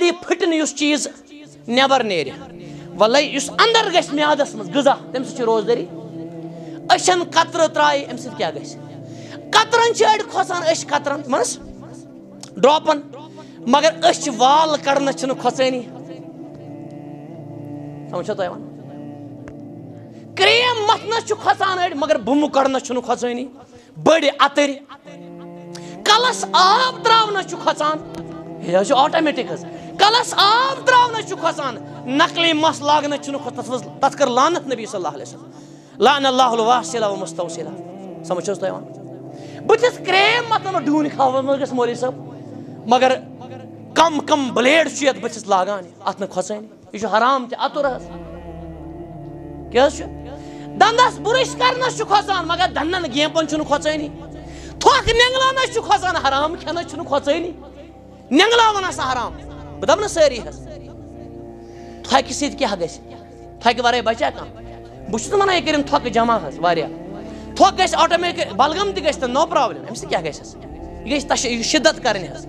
روزدری پھٹن اس چیز نبر نیرِ ولے اس اندر گژھِ میادس منٛز غذا تمہِ سۭتۍ چھِ روزدری أچھن قطرٕ ترٛایہِ اَمہِ سۭتۍ کیٛاہ گژھِ قطرن چھِ أڑۍ کھۄژان أچھ قطرن مانس ڈراپن مگر أچھ وال کڑنس چھنہٕ کھۄژٲنی سمجھو تۄہہِ وَن کریم متھنس چھُ کھۄژان أڑۍ مگر بُمہٕ کڑنس چھُنہٕ کھۄژٲنی بٔڑۍ اَتٕرۍ کلس آب تراونس چھُ کھۄژان یہِ حظ چھُ آٹومیٹِک حظ کلس آب تراونس چھُ کھۄژان نقلی مس لاگنس چھُنہٕ کھۄ- منٛز تتھ کٔر لانت نبی صلی اللہ علیہ وسلم۔ لان اللہ الواسلہ و مستوسلہ سمجھ حظ تۄہہِ وَن بہٕ چھَس کریم متھان ڈوٗنۍ کھاوَس منٛز گژھِ مولوی صٲب مگر کم کم بلیڈ چھُ یتھ بٔتھِس لاگان اتھ نہٕ کھۄژٲنی یہِ چھُ حرام تہِ اَتُر حظ کیٛاہ حظ چھُ دنٛدس بُرش کرنس چھُ کھۄژان مگر دنٛدن گیپن چھُنہٕ کھۄژٲنی تھۄکھ نٮ۪نٛگلاونس چھُ کھۄژان حرام کھٮ۪نس چھُنہٕ کھۄژٲنی نٮ۪نٛگلاوان ہسا حرام۔ بہٕ دپہٕ نہٕ سٲری حظ تھۄکہِ سۭتۍ کیٛاہ گژھِ تھۄکہِ بچا کانٛہہ بہٕ چھُس نہٕ ونان یہِ کٔرِنۍ تھۄکہٕ جمع حظ واریاہ تھۄکھ گژھِ آٹومیٹِک بلغم تہِ گژھِ تہٕ نو پرابلم اَمہِ سۭتۍ کیٛاہ گژھِ حظ یہِ گژھِ تش یہِ شِدت کرٕنۍ حظ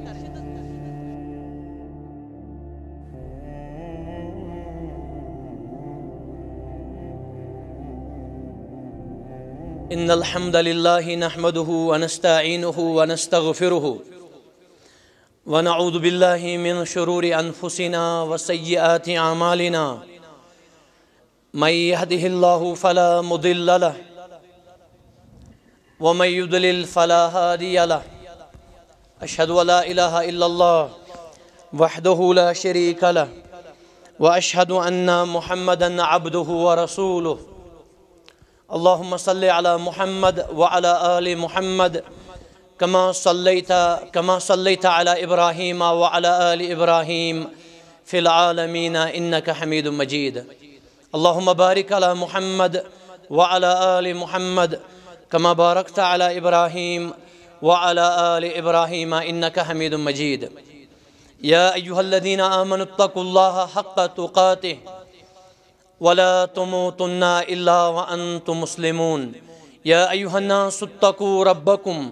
الحمد لله نحمده ونستعينه ونستغفره ونعوذ بالله من شرور أنفسنا وسيئات أعمالنا. من يهده الله فلا مضل له ومن يضلل فلا هادي له. أشهد أن لا إله إلا الله وحده لا شريك له وأشهد أن محمدا عبده ورسوله. اللهم صل على محمد وعلى آل محمد كما صليت كما صليت على إبراهيم وعلى آل إبراهيم في العالمين إنك حميد مجيد. اللهم بارك على محمد وعلى آل محمد كما باركت على إبراهيم وعلى آل إبراهيم إنك حميد مجيد. يا أيها الذين آمنوا اتقوا الله حق تقاته ولا تموتن إلا وأنتم مسلمون. يا أيها الناس اتقوا ربكم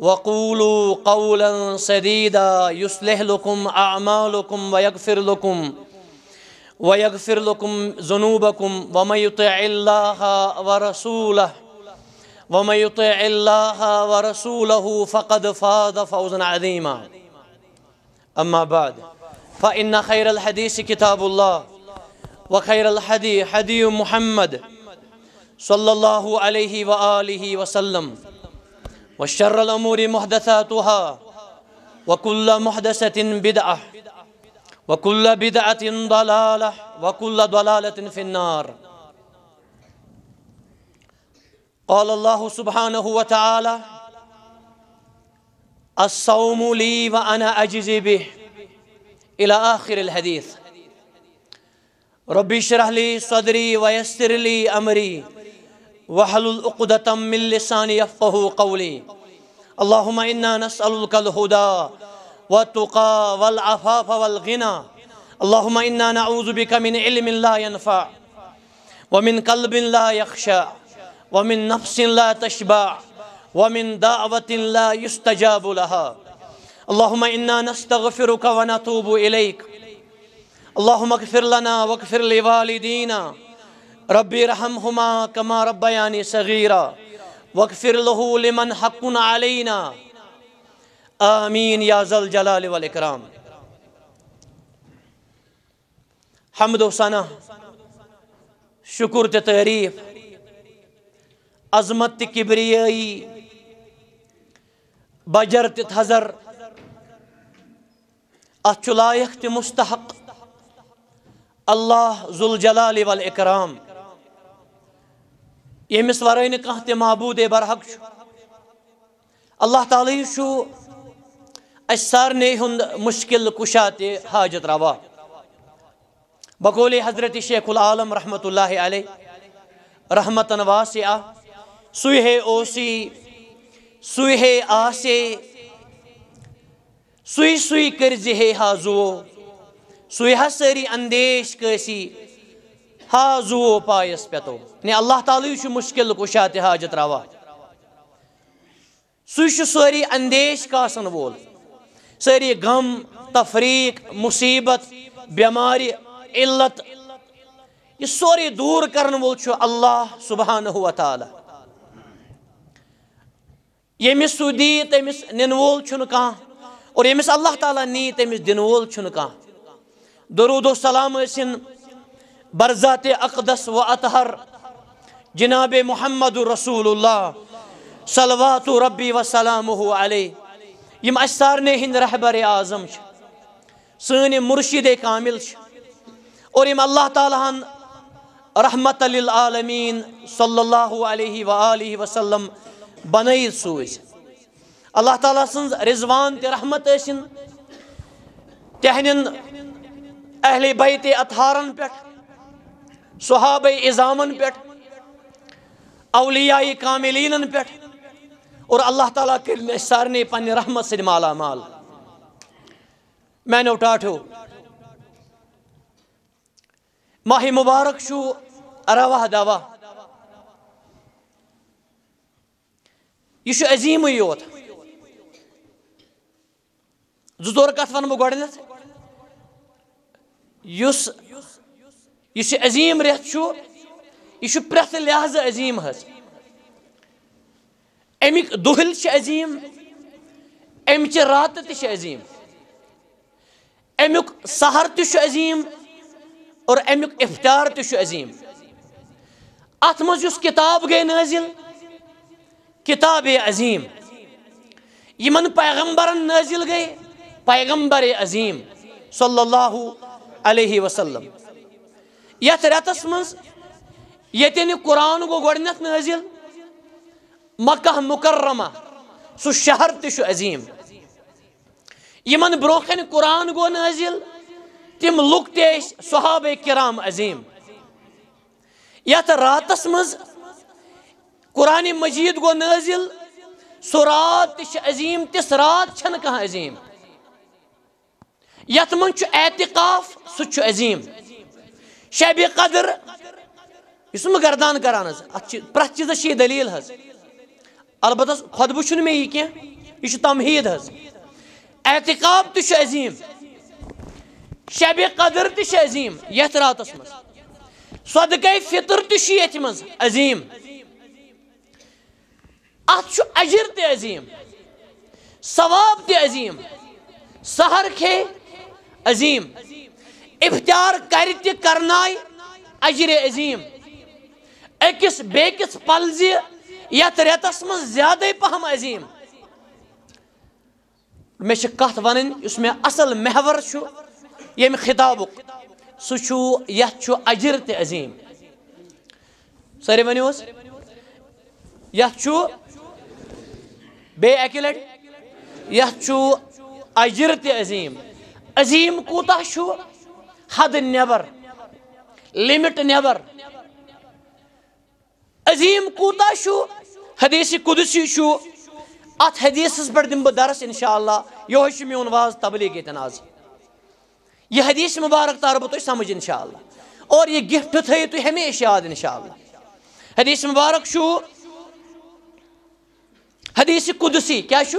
وقولوا قولا سديدا يصلح لكم أعمالكم ويغفر لكم ويغفر لكم ذنوبكم ومن يطع الله ورسوله ومن يطع الله ورسوله فقد فاز فوزا عظيما. أما بعد فإن خير الحديث كتاب الله وخير الحدي حدي محمد صلى الله عليه وآله وسلم. وشر الأمور محدثاتها وكل محدثة بدعة وكل بدعة ضلالة وكل ضلالة في النار. قال الله سبحانه وتعالى الصوم لي وأنا أجزي به. إلى آخر الحديث. ربي اشرح لي صدري ويسر لي أمري. واحلل عقدة من لساني يفقه قولي. اللهم إنا نسألك الهدى والتقى والعفاف والغنى. اللهم إنا نعوذ بك من علم لا ينفع ومن قلب لا يخشى ومن نفس لا تشبع ومن دعوة لا يستجاب لها. اللهم إنا نستغفرك ونتوب إليك. اللهم اغفر لنا واغفر لوالدينا ربي ارحمهما كما ربياني صغيرا واغفر له لمن حق علينا آمين يا ذا الجلال والإكرام حمد و ثنا، شکر تہٕ عظمت تہٕ بجر تہٕ تھزر اتھ چھُ لایق مستحق، اللہ ذو الجلال والاکرام. ییٚمِس ورٲے نہٕ کانٛہہ تہِ معبوٗد برحق اللہ تعالیٰ یہِ چھُ اَسہِ سارنٕے ہُنٛد مُشکِل کُشا حاجت روا بقول حضرت شیخ العالم رحمۃ اللہ علیہ رحمتن واسعہ سُے اوسی سُے آسے سُے سُے کرزِ ہے حاضو سُے ہا اندیش کٲسی حاضو پایس پٮ۪تو نے اللہ تعالیٰ چھُ مُشکِل کُشا تہِ حاجت روا سُے چھُ سٲری اندیش کاسن وول سٲری غم تفریٖق مُصیٖبت بٮ۪مارِ علت یہ سوری دور کرن وول اللہ سبحانہ و تعالیٰ ییٚمِس سُہ دی تٔمِس نِنہٕ وول چھُنہٕ کانٛہہ اور ییٚمِس اللہ تعالیٰ نی تٔمِس دِنہٕ وول چھُنہٕ درود و سلام ٲسِن برزات اقدس و اطہر جناب محمد رسول اللہ صلوات ربی وسلامہ علیہ۔ یم اسہِ سارنٕے ہٕنٛدۍ رہبر اعظم چھِ سٲنۍ مُرشِد کامل اور یم اللہ تعالیٰ ہن رحمت للعالمین صلی اللہ علیہ وآلہ وسلم بنٲیِتھ سوٗزۍ اللہ تعالیٰ سٕنٛز رضوان تہِ رحمت ٲسِن تِہنٛدٮ۪ن اہلِ بیتِ اطہارن پٮ۪ٹھ صحابے اِظامن پٮ۪ٹھ اولیاء کاملینن پٮ۪ٹھ اور اللہ تعالیٰ کٔرِنۍ أسۍ سارنٕے رحمت سۭتۍ مالا مال۔ میانیو ٹاٹھو ماہ مبارک چھُ روا دوا یہ چھُ عظیٖمٕے یوت زٕ ژور کتھ ونہٕ بہٕ گۄڈٕنٮ۪تھ یُس یُس یہِ عظیٖم رٮ۪تھ چھُ یہِ چھُ پرٛٮ۪تھ لحاظہٕ عظیٖم حظ امیِکۍ دۄہلۍ چھِ عظیٖم امچہِ راتہٕ تہِ سحر تہِ اور امیُک افتار تہِ چھُ عظیٖم۔ اتھ منٛز یُس کِتاب گٔے نٲزِل کِتاب پیغمبرن نٲزِل گٔے پیغمبر عظیٖم صلی اللہ علیہ وسلم۔ یتھ رٮ۪تس منٛز ییٚتہِ قرآن گوٚو گۄڈٕنٮ۪تھ نٲزِل مکہ مُکرمہ سُہ شہر تہِ چھُ عظیٖم۔ یِمن برونٛہہ قرآن گوٚو نٲزِل تِم لُکھ تہِ ٲسۍ صحابے کِرام عظیٖم۔ یتھ راتس منٛز قرآنِ مجیٖد گوٚو نٲزِل سُہ رات تہِ چھِ عظیٖم تِژھ رات چھنہٕ کانٛہہ عظیٖم؟ یتھ منٛز چھُ اعتِقاف سُہ چھُ عظیٖم۔ قدر یہِ چھُس گردان کران حظ، اتھ چھِ پرٛٮ۪تھ چیٖزس چھِ یہِ البتہ خۄدبہٕ چھُنہٕ مےٚ یہِ کینٛہہ، یہِ چھُ تمہیٖد حظ۔ اعتِقاب تہِ چھُ قدر تہِ چھِ عظیٖم راتس منٛز۔ صدقے فطر تہِ چھُ ییٚتھۍ منٛز عظیٖم۔ اتھ اجر تہِ عظیٖم، ثواب تہِ عظیٖم سحر کھے عظیٖم۔ افتیار کرِ تہِ کرنایہِ اجرِ عظیٖم۔ أکِس بیٚکِس پلزِ یتھ رٮ۪تس منٛز زیادے پہم عظیٖم۔ مےٚ چھِ کتھ ونٕنۍ یُس اصل محور چھُ ییٚمہِ خطابُک۔ سُہ چھُ یتھ چھُ اجر تہِ عظیٖم۔ سٲری ؤنِو حظ یتھ چھُ بیٚیہِ اکہِ اجر تہِ عظیٖم۔ عظیٖم کوٗتاہ چھُ حدٕ نٮ۪بر لِمٹ عظیٖم کوٗتاہ چھُ حدیٖثِ قُدسی چھُ اتھ حدیٖثس پٮ۪ٹھ دِمہٕ بہٕ درس انشاء اللہ یہوے میون واز تبلیغ ییٚتٮ۪ن یہ حدیث مبارک تارو بہٕ تۄہہِ سمجھ انشاء اللہ اور یہ گفٹ تھٲیِو تُہۍ ہمیشہ یاد انشاء اللہ حدیث مبارک چھُ حدیث قُدسی کیاہ چھُ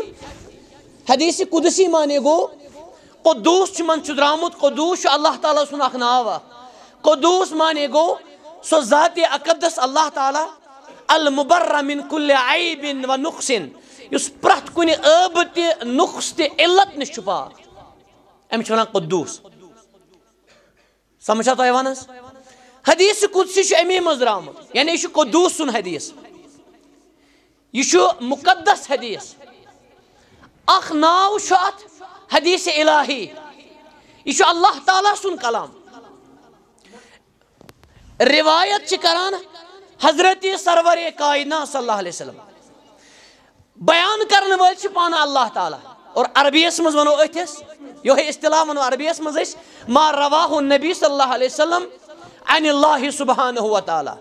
حدیث قُدسی مانے گوٚو قدوٗس چھُ من چھُ درٛامُت، قدوٗس چھُ اللہ تعالیٰ سُنٛد اکھ ناو اکھ قدوٗس مانے گوٚو سۄ اقدس اللہ تعالیٰ المبرہ من کُلہِ عیبِن و نُقصِن یُس پرٛٮ۪تھ کُنہِ ٲبہٕ تہِ نُقص تہِ علت نِش چھُ پاک أمِس چھِ وَنان سمجھا تۄہہِ یِوان حظ حدیٖث قُدسی چھُ اَمے منٛز یعنی یہِ چھُ قدوٗس سُنٛد حدیٖث. یہ چھُ مُقدس حدیٖث. اکھ ناو چھُ اتھ حدیٖث الہی. یہِ چھُ اللہ تعالیٰ سُنٛد کلام. روایت چھِ کران حضرت سرور کاینا صلی اللہ علیہ وسلم۔ بیان کرن وٲلۍ چھِ اللہ تعالیٰ۔ اور عربیس منٛز ونو أتھِس یہوے اصطلاح ونو عربیس منٛز أسۍ۔ ما رواہ نبی صلی اللہ علیہ وسلم انِ اللہ سبحانہ و تعالیٰ۔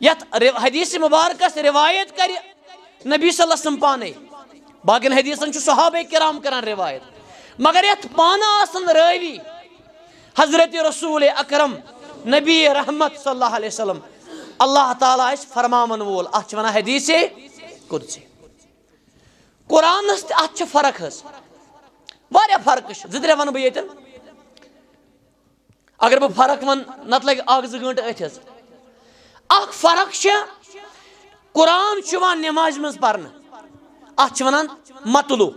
یت حدیث مبارکس روایت کر نبی صلی اللہ علیہ وسلم پانے۔ باقین حدیثن صحابہ کرام کران روایت۔ مگر یت پانا آسن راوی حضرت رسول اکرم نبی رحمت صلی اللہ علیہ وسلم۔ اللہ تعالیٰ اس فرمامن وول. اتھ ونان حدیث قدسی. قرآن ات فرق حس واریاہ فرق زٕ ون بہٕ ییٚتٮ۪ن اگر بہٕ فرق ون نت لگہِ اکھ زٕ گٲنٛٹہٕ فرق قرآن چھُ یِوان نٮ۪مازِ منٛز پرنہٕ اتھ چھِ مطلوٗ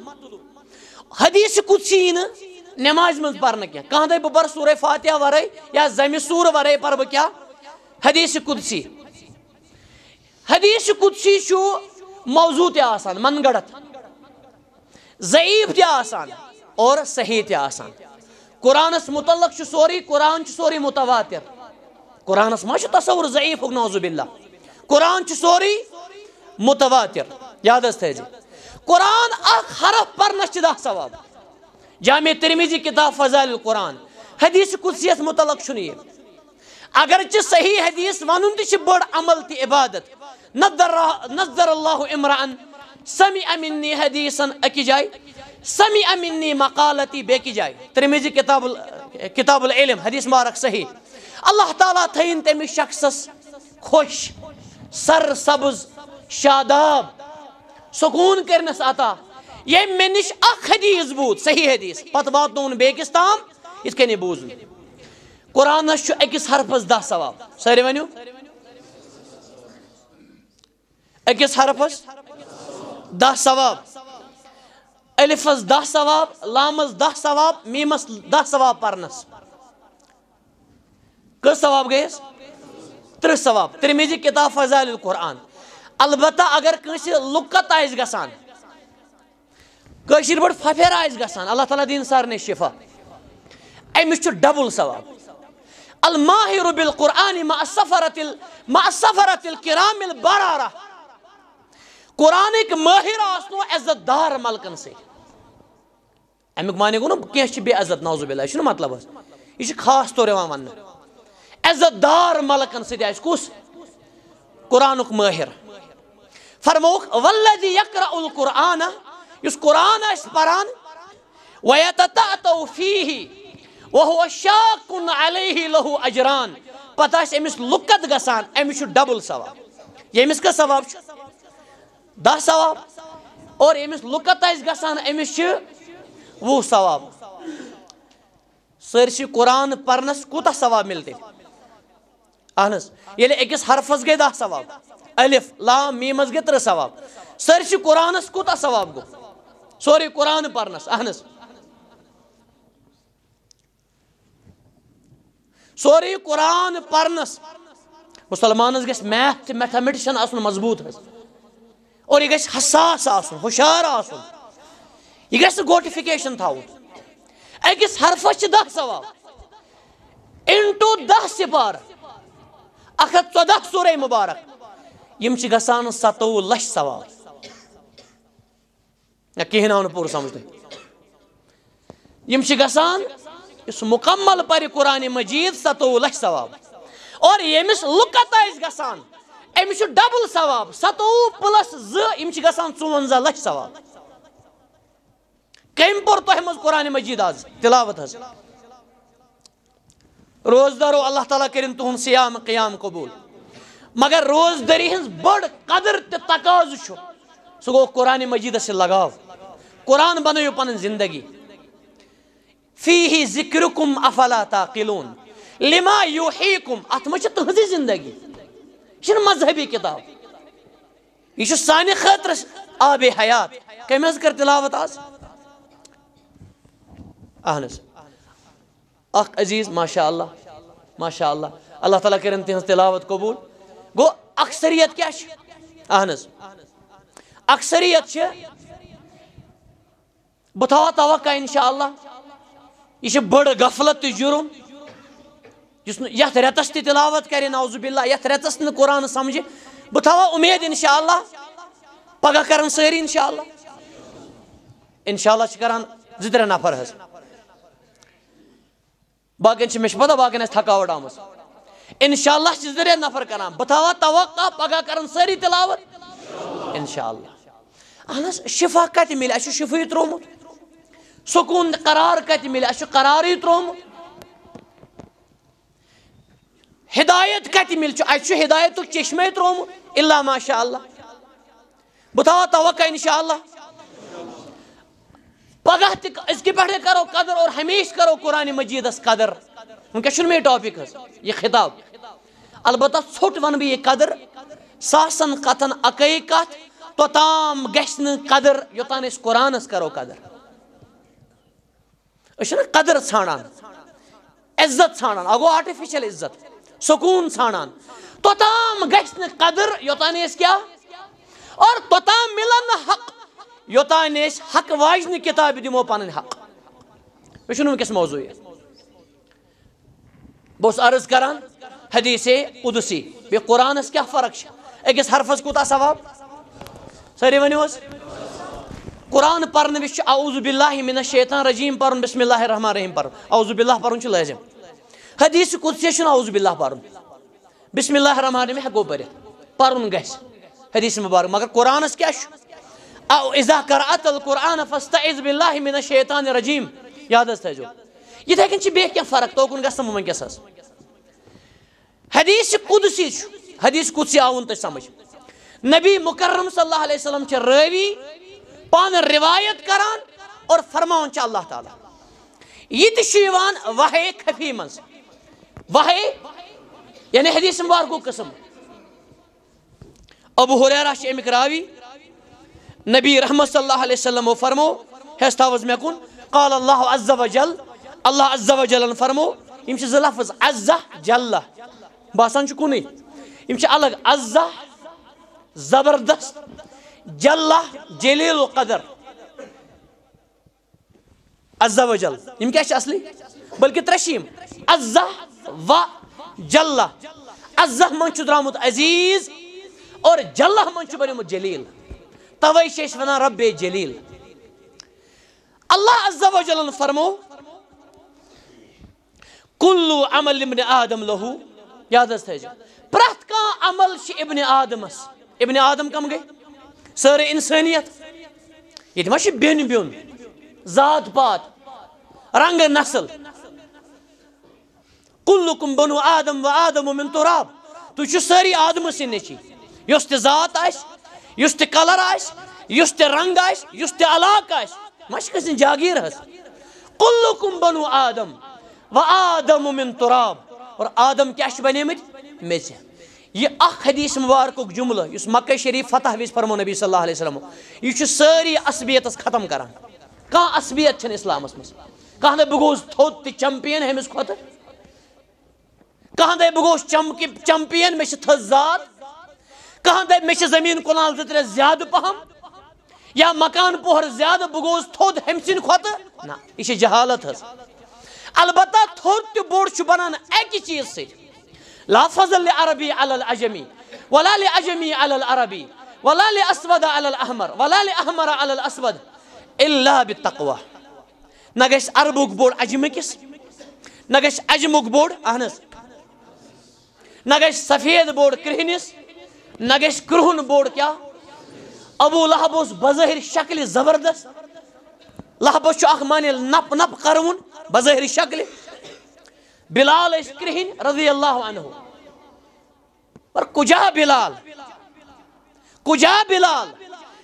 حدیث قدسی یی نہٕ نٮ۪مازِ منٛز پرنہٕ کینٛہہ کانٛہہ دپہِ بہٕ سورے فاتحہ ورٲے یا زمہِ سوٗرٕ ورٲے پرٕ بہٕ کیٛاہ حدیث قدسی۔ حدیث قدسی چھُ موضوٗع تہِ آسان من گڑت ضعیف تہِ آسان اور صحیح تہِ آسان۔ قرآنس متعلق چھُ سورُے قرآن چھُ سورُے متواتر۔ قرآنس ما چھُ تصور ضعیفُک نوزُب اللہ قرآن چھُ سورُے متواتر۔ یاد حظ تھٲیزِ جی۔ قرآن اکھ حرف پرنس چھِ دہ ثواب۔ جامع ترمیزی کتاب فضائل القرآن۔ حدیث قدسیس متعلق چھُنہٕ اگرچہ صحیح حدیث ونُن تہِ بٔڑ عمل تہِ عبادت. نظر اللہ عمران سمی امنی حدیثن اکی جائے سمی امنی مقالتی بیکی جائے ترمیزی کتاب کتاب العلم حدیث مارک صحیح. اللہ تعالیٰ تھین تمس شخصس خوش سر سبز شاداب سکون کرنس عطا یہ مے نش اخ حدیث بود صحیح حدیث. پتہ واتنون بیکس تام یت کنی بوزن قرآنس چھُ أکِس حرفس دہ ثواب سٲری ؤنِو أکِس حرفس دہ ثواب الفس دہ ثواب لامس دہ ثواب میمس دہ ثواب پرنس کس ثواب گیس ترہ ثواب ترمیزی کتاب فضائل القرآن البتہ اگر کنس لکت آس گسان کشیر بڑ ففیر آس گسان اللہ تعالیٰ دین سارنے شفا امس ڈبل ثواب الماهر بالقرآن مع السفرة مع السفرة الكرام البرارة قرآنك ماهر ماہر آسنو عزت دار ملکن سے امیک معنی گو كيش بي چھِ عزت نعوذ باللہ شنو مطلب حظ یہِ خاص طور یِوان وَننہٕ عزت دار ملکن سۭتۍ آسہِ کُس قرآنك ماهر. فرموك والذي يقرأ القرآن يس قرآن اس پَران ویتتعتو فيه وهو شاق علیہ لہو اجران۔ پتہ اس امس لکت گسان، امس ڈبل ثواب۔ یہ امس کا ثواب دہ ثواب۔ اور امس لکت آس گسان، امس وہ ثواب۔ سرسی قرآن پرنس کوتہ ثواب ملتے؟ اہن ییٚلہِ یعنی أکِس حرفس گٔے دہ ثواب۔ الف، لام میٖمس گٔے ترٛہ ثواب۔ سرسی قرآنس کوتہ ثواب گوٚو سورُے قرآن پرنس۔ اہن سورُے قرآن پرنس۔ مسلمانس گژھِ میتھ تہِ میتھامیٹِشن آسُن مضبوٗط حظ اور یہ گھس حساس آسن ہوشار آسن۔ یہ گھس گوٹیفکیشن تھاؤن اکس حرفس دہ ثواب۔ انٹو دہ سپار۔ اکھ ہتھ ژۄدہ سورے مبارک۔ یم چھ گژھان ستووُہ لچھ یا کہین آو پور سمجھ یم چھ گژھان اس مکمل پرِ قرآن مجید ستووُہ لچھ ثواب. اور یمس لُکت آسہِ گژھان امس ڈبل ثواب. ستوہ پلس زم گھان ژونزہ لچھ ثواب. کم پور تہ مز قرآن مجید آز. تلاوت حض روزدارو اللہ تعالیٰ کرن تہن سیام قیام قبول. مگر روزداری ہز بڑ قدر تہ تقاض سہ گو قرآن مجید سے لگاو. قرآن بنو پن زندگی. فی ذکرکم افلا تاقلون. لما یوحیکم ات مجھ تہذی زندگی. یہ مذہبی کتاب. یہ سانہ خاطر آب حیات. کم حض کر تلاوت آز اہن اخ عزیز ماشاء اللہ ماشاء اللہ اللہ تعالیٰ کرن تہذ تلاوت قبول. گو، اکثریت کیا اہن اکثریت بہ تھا توقع انشاء اللہ یہ بڑ غفلت تہ جرم یت رتس تہ تلاوت کرے نوزو باللہ یت رتس نہ قرآن سمجھے بہ تھاوا امید انشاءاللہ پگہ کرن ساری انشاءاللہ انشاءاللہ چھ کران زٕ نفر حظ باقین چھ مےٚ پتہ باقین آسہِ تھکاوٹ آمٕژ انشاءاللہ چھ ذریعہ نفر کران بہ بتاوا توقع پگہ کرن ساری تلاوت انشاءاللہ اہنس شفا کت ملے اچھا شفی ترومت سکون قرار کت ملے اچھا قراری ترومت ہدایت کت مل اچھا ہدایت چشمے ترومت اللہ ماشاء اللہ بتاوا توقع انشاءاللہ پگہ تزکہ پہ کرو قدر اور ہمیشہ کرو قرآن مجید قدر۔ ونکس میں یہ ٹاپک یہ خطاب۔ البتہ ژھوٹ ون بہ یہ قدر، ساسن کتن اکی کت توتام گھن قدر، یوتان اس قرآنس کرو قدر۔ قدر ژھانڈان عزت ژھانڈان اگو آرٹیفیشل عزت، سکون ژھانڈان توتام گھن قدر یوتان اس کیا؟ اور توتام ملن حق یوتان اس حق واجن کتاب دمو پن حق۔ یہ ونکس موضوع بہت عرض کران، حدیث قدسی بی قرآن اس کیا فرق ہے اکس حرفس کوتا ثواب؟ ساری ونیو اس قرآن پرن بش اعوذ باللہ من الشیطان رجیم پرن، بسم اللہ الرحمن الرحیم پرن۔ اعوذ باللہ پرن لازم حدیث قدسی شن اعوذ باللہ پرن۔ بسم اللہ الرحمن الرحیم ہکو پر پرن گس حدیث مبارک، مگر قرآن اس کیا او اذا قرأت القرآن فاستعذ باللہ من الشیطان الرجیم۔ یاد است ہے جو۔ یہ دیکھیں چھ بے کیا فرق تو، کن گسم من کیساس۔ حدیث قدسی حدیث قدسی آون تو سمجھ۔ نبی مکرم صلی اللہ علیہ وسلم چھ روی پان روایت کران اور فرماؤن چھ اللہ تعالی۔ یہ تشیوان وحی خفی منز۔ وحی؟ یعنی حدیث مبارکو قسم۔ ابو حریرہ چھ امک راوی نبی رحمت صلی اللہ علیہ وسلم و فرمو ہستاوز میں کن، قال اللہ عز و جل، اللہ عز و جل فرمو، یم چھ لفظ عز جل۔ باسان چھ کونی یم چھ الگ عز، زبردست۔ جل جلیل القدر۔ عز و جل۔ یم کیا چھ اصلی؟ بلکہ ترشیم۔ عز و جل عز من چھ درامت عزیز اور جل من چھ بنیمت جلیل۔ توے چھ ونان رب جلیل۔ اللہ عز و جل فرمو، کلو عمل ابن آدم لہو۔ یاد اس تھیجا پرات کا عمل ابن آدم اس۔ ابن آدم کم گئی؟ سر انسانیت. یہ ما چھ بین بیون. ذات پات رنگ، نسل. کلکم بنو آدم و آدم من تراب. تو چھ ساری آدم سے نیچی. یس تہ ذات آس یس تہ کلر آس یس تہ رنگ آس یس تہ علاقہ آس مش کسن جاگیر ہس. کلکم بنو آدم و آدم من تراب. اور آدم کیا بنے مت میز یہ اخ حدیث مبارک جملہ اس مکہ شریف فتح وز فرمو نبی صلی اللہ علیہ وسلم. یہ ساری عصبیت ختم کران. کان عصبیت چھن اسلامس مز کان دے بگوز تھوت تی چمپین ہمس کھوت کان دے بگوز چمپین میں تھز ذات؟ کان دے میں زمین کنال زتر زیادہ پہم؟ یا مکان پوہر زیادہ بگوز تھوت ہمسن کھوت نا یہ جہالت ہے البتہ تھوڑ تو بوڑ چھو بنانا ایک چیز سے۔ لا فضل لعربي على الأجمي ولا لأجمي على العربي ولا لأسود على الأحمر ولا لأحمر على الأسود إلا بالتقوى. نغش عربك بور عجمكس نغش عجمك بور أهنس؟ نغش سفيد بور كرهنس؟ نغش كرهن بور كيا؟ أبو لحبوس بظهر شكل شکلہِ زبردست لہبس چھُ نب نب نپ نپ کرون بلال اس کرہن رضی اللہ عنہ۔ اور کجا بلال؟ کجا بلال؟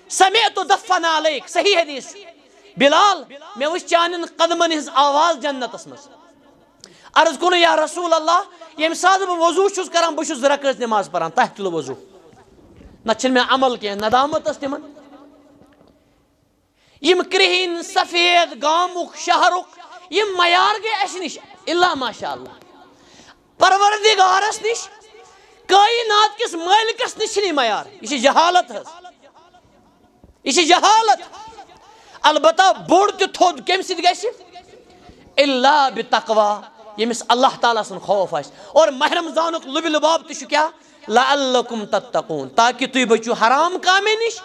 سمیتو دفن علیک، صحیح حدیث۔ بلال، میں اس چانن قدمن ہز آواز جنت اسمس عرض کنو یا رسول اللہ یم ساتھ بہ وضو چھس کران بہ چھس رکعت نماز پران تحت الوضو۔ نہ چھن میں عمل کی ندامت اس تمن یم کرہین سفید گامک شہرک یہ معیار گئے اس نش۔ اللہ ماشاء اللہ پروردگارس نش۔ کائنات کس مالکس نش نہیں معیار۔ یہ جہالت ہے۔ یہ جہالت۔ البتہ بوڑ تہ تھود کم سید گژھِ اللہ بتقوا یمس اللہ تعالیٰ سن خوف آس اور ماہ رمضانک لب لباب تہ کیا لعلکم تتقون۔ تاکہ تھی بچو حرام کامے نش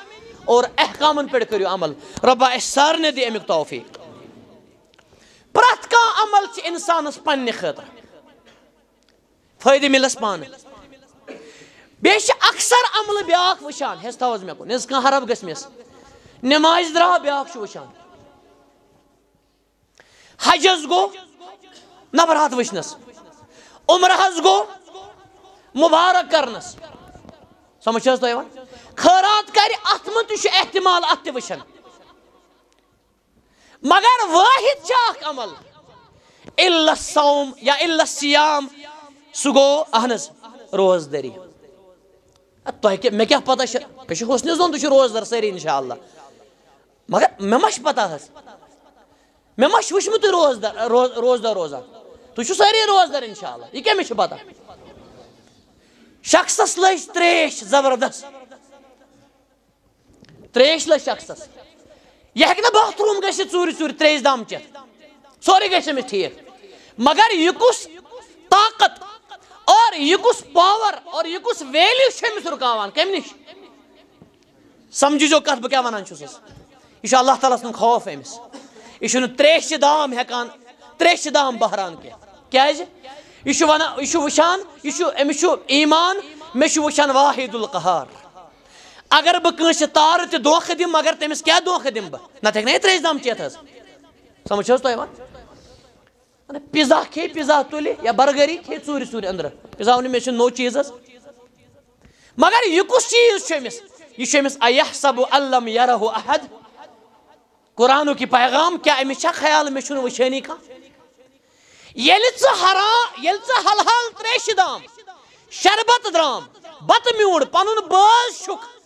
اور احکامن پہ کریو عمل۔ ربا اس سارنے دی امیک توفیق۔ پرت کا عمل چھ انسانس پنہ خطر فائدہ ملس پان بیش اکثر عمل بیاکھ وشان ہس تھوز مے کو نز کان حرب گسمس نماز درا بیاکھ چھ وشان حجز گو نبرات وشنس عمرہس گو مبارک کرنس۔ سمجھ حظ تھی خیرات کر ات من تہ احتمال ات وشن مگر واحد اخ عمل. الا سوم یا الا سیام سہ گو اہن روز دری. تہ مے کیا پتہ مے حسن زون تہ روزدار ساری انشاء اللہ مگر مے ما پتہ حس مے ما وچمت روزدار روزدار روزان تہ ساری روزدار انشاء اللہ یہ کیا مے پتہ؟ شخصس لج تریش زبردست. تریش لج شخصس. یہ ہیکہ باتھ روم گژھِتھ ژوٗرِ ژوٗرِ تریش دام چٮ۪تھ سورُے گژھِ أمِس ٹھیٖک مگر یہ کُس طاقت اور یہ کس پاور اور یہ کس ویلیو چھِ أمِس رُکاوان کمہِ نِش سمجھِزیو کتھ بہٕ کیٛاہ وَنان چھُسس یہِ اللہ تعالیٰ سُنٛد خوف أمِس یہِ چھُنہٕ تریشہِ دام ہٮ۪کان تریشہِ دام بہران کینٛہہ کیٛازِ یہ چھُ ونان یہ چھُ وٕچھان یہ چھُ أمِس واحد القہار اگر بہٕ کٲنٛسہِ تارٕ تہِ دھوکہٕ دِمہٕ مگر تٔمِس کیٛاہ دھوکہٕ دِمہٕ بہٕ؟ نتہٕ ہیٚکہِ نا یہِ دام چٮ۪تھ حظ۔ سمجھ حظ تۄہہِ یِوان پِزا کھے یا برگری کھے، ژوٗرِ ژوٗرِ أنٛدرٕ پِزا ووٚن مےٚ چھُ نوٚو چیٖز حظ۔ مگر یہِ کُس چیٖز چھُ أمِس؟ یہِ چھُ أمِس اَیح علم یرہو احد قرآنُک یہِ پیغام کیٛاہ أمِس چھا خیال؟ مےٚ چھُنہٕ وٕچھٲنی کانٛہہ۔ ییٚلہِ ژٕ حرام، ییٚلہِ ژٕ حل حل تریشہِ دام، شربت درام، بتہٕ میوٗر پنُن باز چھُکھ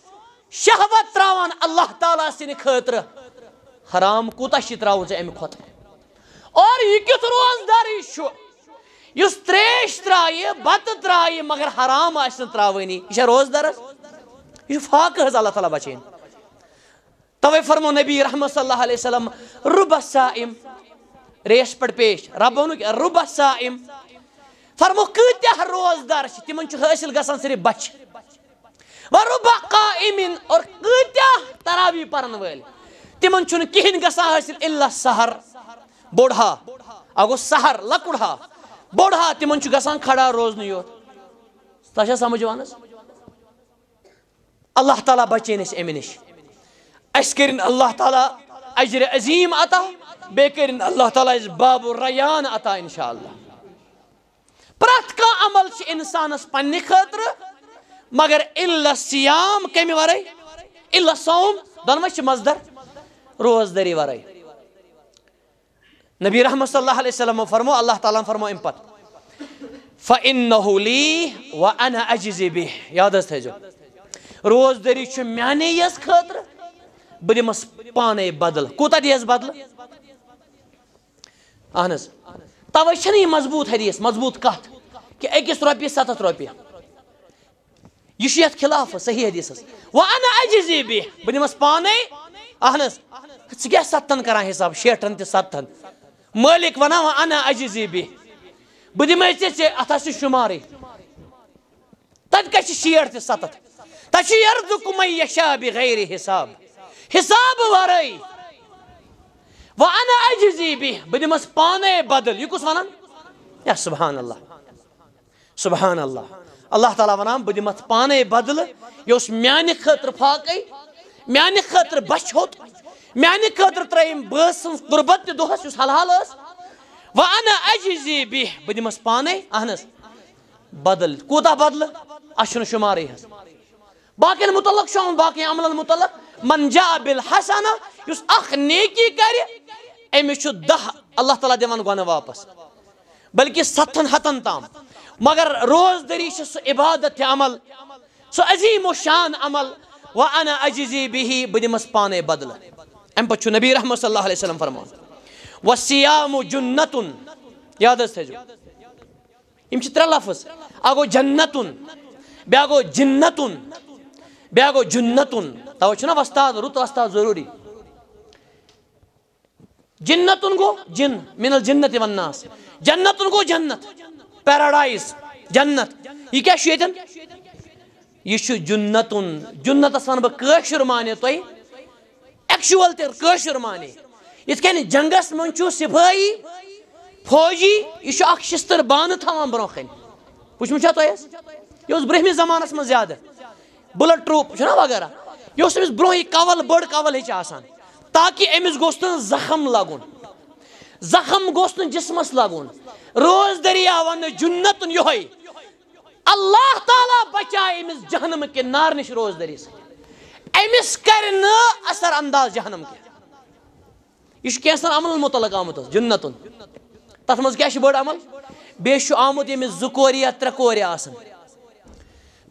شہوت تراوان اللہ تعالیٰ سٕنٛدِ خٲطرٕ حرام کوٗتاہ چھِ تراوُن ژےٚ اَمہِ اور یہِ کیُتھ روزدارٕے چھُ تریش ترایہِ بتہٕ ترایہِ مگر حرام آسہِ نہٕ تراوٲنی یہِ چھا روزدار حظ یہِ چھُ اللہ تعالیٰ بچٲیِن توے فرمو نبی رحمت صلی اللہ علیہ وسلم رُبس سائم۔ ریس پہ پیش۔ رب ون سائم۔ فرمو کۭتیاہ روزدار چھِ تِمن چھُ صرف بچہِ رُبہ قائمن اور کۭتیاہ تراوی پرن وٲلۍ؟ تِمن چھُنہٕ کِہینۍ گژھان حٲصِل الا سہر بوٚڑ ہا اکھ گوٚو سہر لۄکُٹ ہا بوٚڑ ہا تِمن چھُ گژھان کھڑا روزنٕے یوت. تۄہہِ چھا سمجھ یِوان حظ اللہ تعالیٰ بچٲیِن أسۍ اَمہِ نِش. اَسہِ اللہ تعالیٰ اجرِ عظیٖم عطا، بیٚیہِ کٔرِنۍ اللہ تعالیٰ اَسہِ باب ریان عطا اِنشاء اللہ. پرٛٮ۪تھ کانٛہہ عمل چھِ اِنسانَس پنٛنہِ خٲطرٕ مگر اِلا سیام کَمہِ وَرٲے اِلا سوم دۄنوَے چھِ مزدر روزدٔری وَرٲے نبی رحمت صلی اللہ علیہ وسلم فرمو، اللہ تعالیٰ فرمو اَمہِ پَتہٕ فَإِنَّهُ لِی وَأَنَا أَجْزِی بِهِ۔ یاد حظ تھٲیزیو روزدٔری چھُ میانے یٲژ خٲطرٕ بہٕ دِمس پانے بدل۔ کوٗتاہ دِیس بدلہٕ اہن حظ توے چھنہٕ یہِ مضبوٗط حدیث، مضبوٗط کتھ کہِ أکِس رۄپیہِ ستتھ رۄپیہِ یہ یتھ خلاف صحیح حدیثس۔ وۄنۍ انا اجزی بہِ بہٕ دِمس پانے۔ اہن حظ ژٕ کیٛاہ ستن کران حساب؟ شیٹھن تہِ ستن۔ مٲلِک ونان وۄنۍ انا اجزی بہِ بہٕ دِمے ژےٚ ژےٚ اتھ آسہِ شُمارٕے۔ تتہِ کتہِ چھِ شیٹھ تہِ ستتھ؟ تتہِ چھُ من یشا بغیر حساب۔ حساب ورٲے۔ وۄنۍ انا اجزی بہِ بہٕ دِمس پانے بدل۔ یہِ کُس ونان؟ یا سبحان اللہ۔ سبحان اللہ۔ اللہ تعالیٰ ونان بہٕ دِمتھ پانے بدلہٕ یہِ اوس میانہِ خٲطرٕ فاقے میانہِ خٲطرٕ بچھوت میانہِ خٲطرٕ ترٲیِم بٲژ سٕنٛز قُربت تہِ دۄہس یُس حل حال ٲس وۄنۍ انا اجزی بہِ بہٕ دِمس پانے، اہن حظ بدل کوٗتاہ بدلہٕ اتھ چھُنہٕ شُمارٕے حظ باقین مُتعلق چھُ آمُت باقین عملن مُتعلق من جا بالحسنہ، یُس اکھ نیکی کرِ أمِس چھُ دہ اللہ تعالیٰ دِوان گۄنہٕ واپس۔ بلکہِ ستن ہتن تام۔ مگر روزدٔری چھِ سُہ عبادت عمل سُہ عظیٖم و شان عمل وۄنۍ انا اجزی بِہی بہٕ پانے بدلہٕ امہِ پتہٕ نبی رحمت صلی اللہ علیہ وسلم فرمان وسیام جُنتُن، یاد حظ تھٲیزیو یِم چھِ ترٛےٚ لفظ۔ اکھ گوٚو جنتُن بیاکھ گوٚو جنتُن بیاکھ گوٚو جُنتُن۔ توے چھُنہ وۄستاد رُت وۄستاد ضروٗری۔ جنتُن گوٚو جِن مِنل جنت ونناس جنتُن گوٚو جنت۔ پیراڈایز جنت. یہِ کیاہ چھُ ییٚتٮ۪ن یہِ چھُ جُنتُن جُنتس ونہٕ بہٕ مانے تۄہہِ ایکچُول تہِ کٲشُر مانے یِتھ کٔنۍ جنگس منٛز چھُ سِپٲہی فوجی، یہِ چھُ اکھ شِستٕر بانہٕ تھاوان برونٛہہ کَنہِ وچھمت تہ یہ برہمس زمانس من زیادہ. بلڈ ٹروپ چھنا وغیرہ. یہ امس برہ کول بڑ کول ہچ آسان. تاکہ امس گوس زخم لگن زخم گوس جسمس لگن روز دریا ون جنت یہ اللہ تعالیٰ بچائے امس جہنم کے نار نش روز دری سے۔ امس کر اثر انداز جہنم کے۔ یہ کیسر عمل متعلق آمت جنت۔ تر مز کیا بڑ عمل؟ بیس آمت یمس زٕ کور یا ترٛےٚ کورِ آسان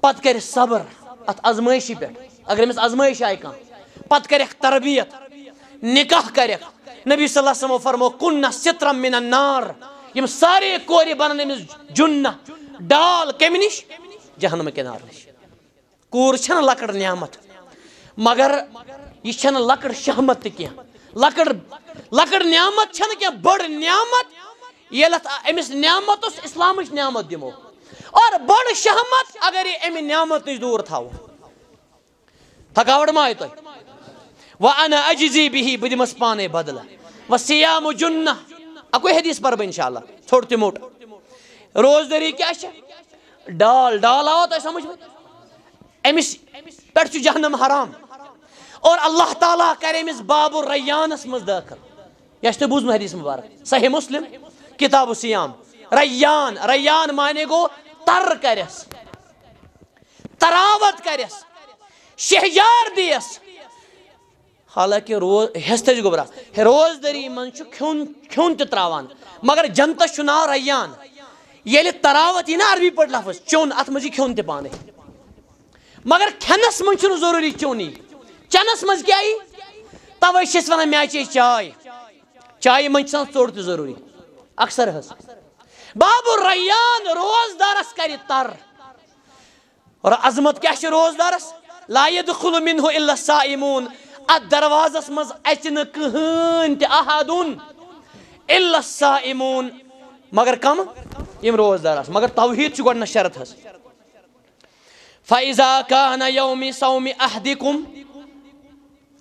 پتہٕ صبر اتھ ازمٲیشی پٮ۪ٹھ اگر أمِس ازمٲیش آیہِ کانٛہہ پتہٕ کریکھ تربیت۔ نکاح کریکھ نبی صلی اللہ علیہ وسلم فرمو کُنہ سترم من النار۔ یم سارے کورِ بنن أمِس جُنہ، ڈال کمہِ نِش جہنم کے نار نِش۔ کوٗر چھنہٕ لۄکٕٹ نعمت، مگر یہ چھنہٕ لۄکٕٹ شہمت تہِ کینٛہہ لۄکٕٹ لۄکٕٹ نعمت چھنہٕ کینٛہہ بٔڑ نعمت۔ ییٚلہِ اَتھ أمِس نعمت اوس اِسلامٕچ نعمت دِمو۔ اور بڑ شہمت اگر یہ امہ نعمت نش دور تھو تھکاوٹ ما آئی تہ و انا اجزی بہی بہ دمس پانے بدلہ۔ و سیام جنہ۔ اکوئی حدیث پر انشاء اللہ ژھوٹ تہ موٹ روز دری کیا ڈال ڈال آو تہ سمجھ میں؟ امس پہ جہنم حرام۔ اور اللہ تعالیٰ کرے امس باب الریانس مز داخل۔ یہ تو بوزم حدیث مبارک۔ صحیح مسلم، کتاب سیام ریان ریان مانے گو تر کرس۔ تراوت کرس۔ شہجار دیس۔ حالانکہ روز ہستج گوبرا روز دری من کھون کھون تہ تراوان۔ مگر جنتس نا ریان۔ یل تراوت یہ نا عربی پہ لفظ، چون ات مجھ کھون تہ پانے۔ مگر کھنس من ضروری چونی۔ چنس مز کیا توے چھس ونان مے چے چائے۔ چائے من ژوٚٹ تہ ضروری۔ اکثر حس۔ باب الریان روزدارس کر تر۔ اور عظمت کیا روزدارس لا يدخل منه الا الصائمون ات دروازس مز اچن کہن تہ احدن إلا الصائمون مگر کم؟ یم روزدارس مگر توحید چھ گۄڈنیٚتھ شرط حس فاذا كان يوم صوم احدكم.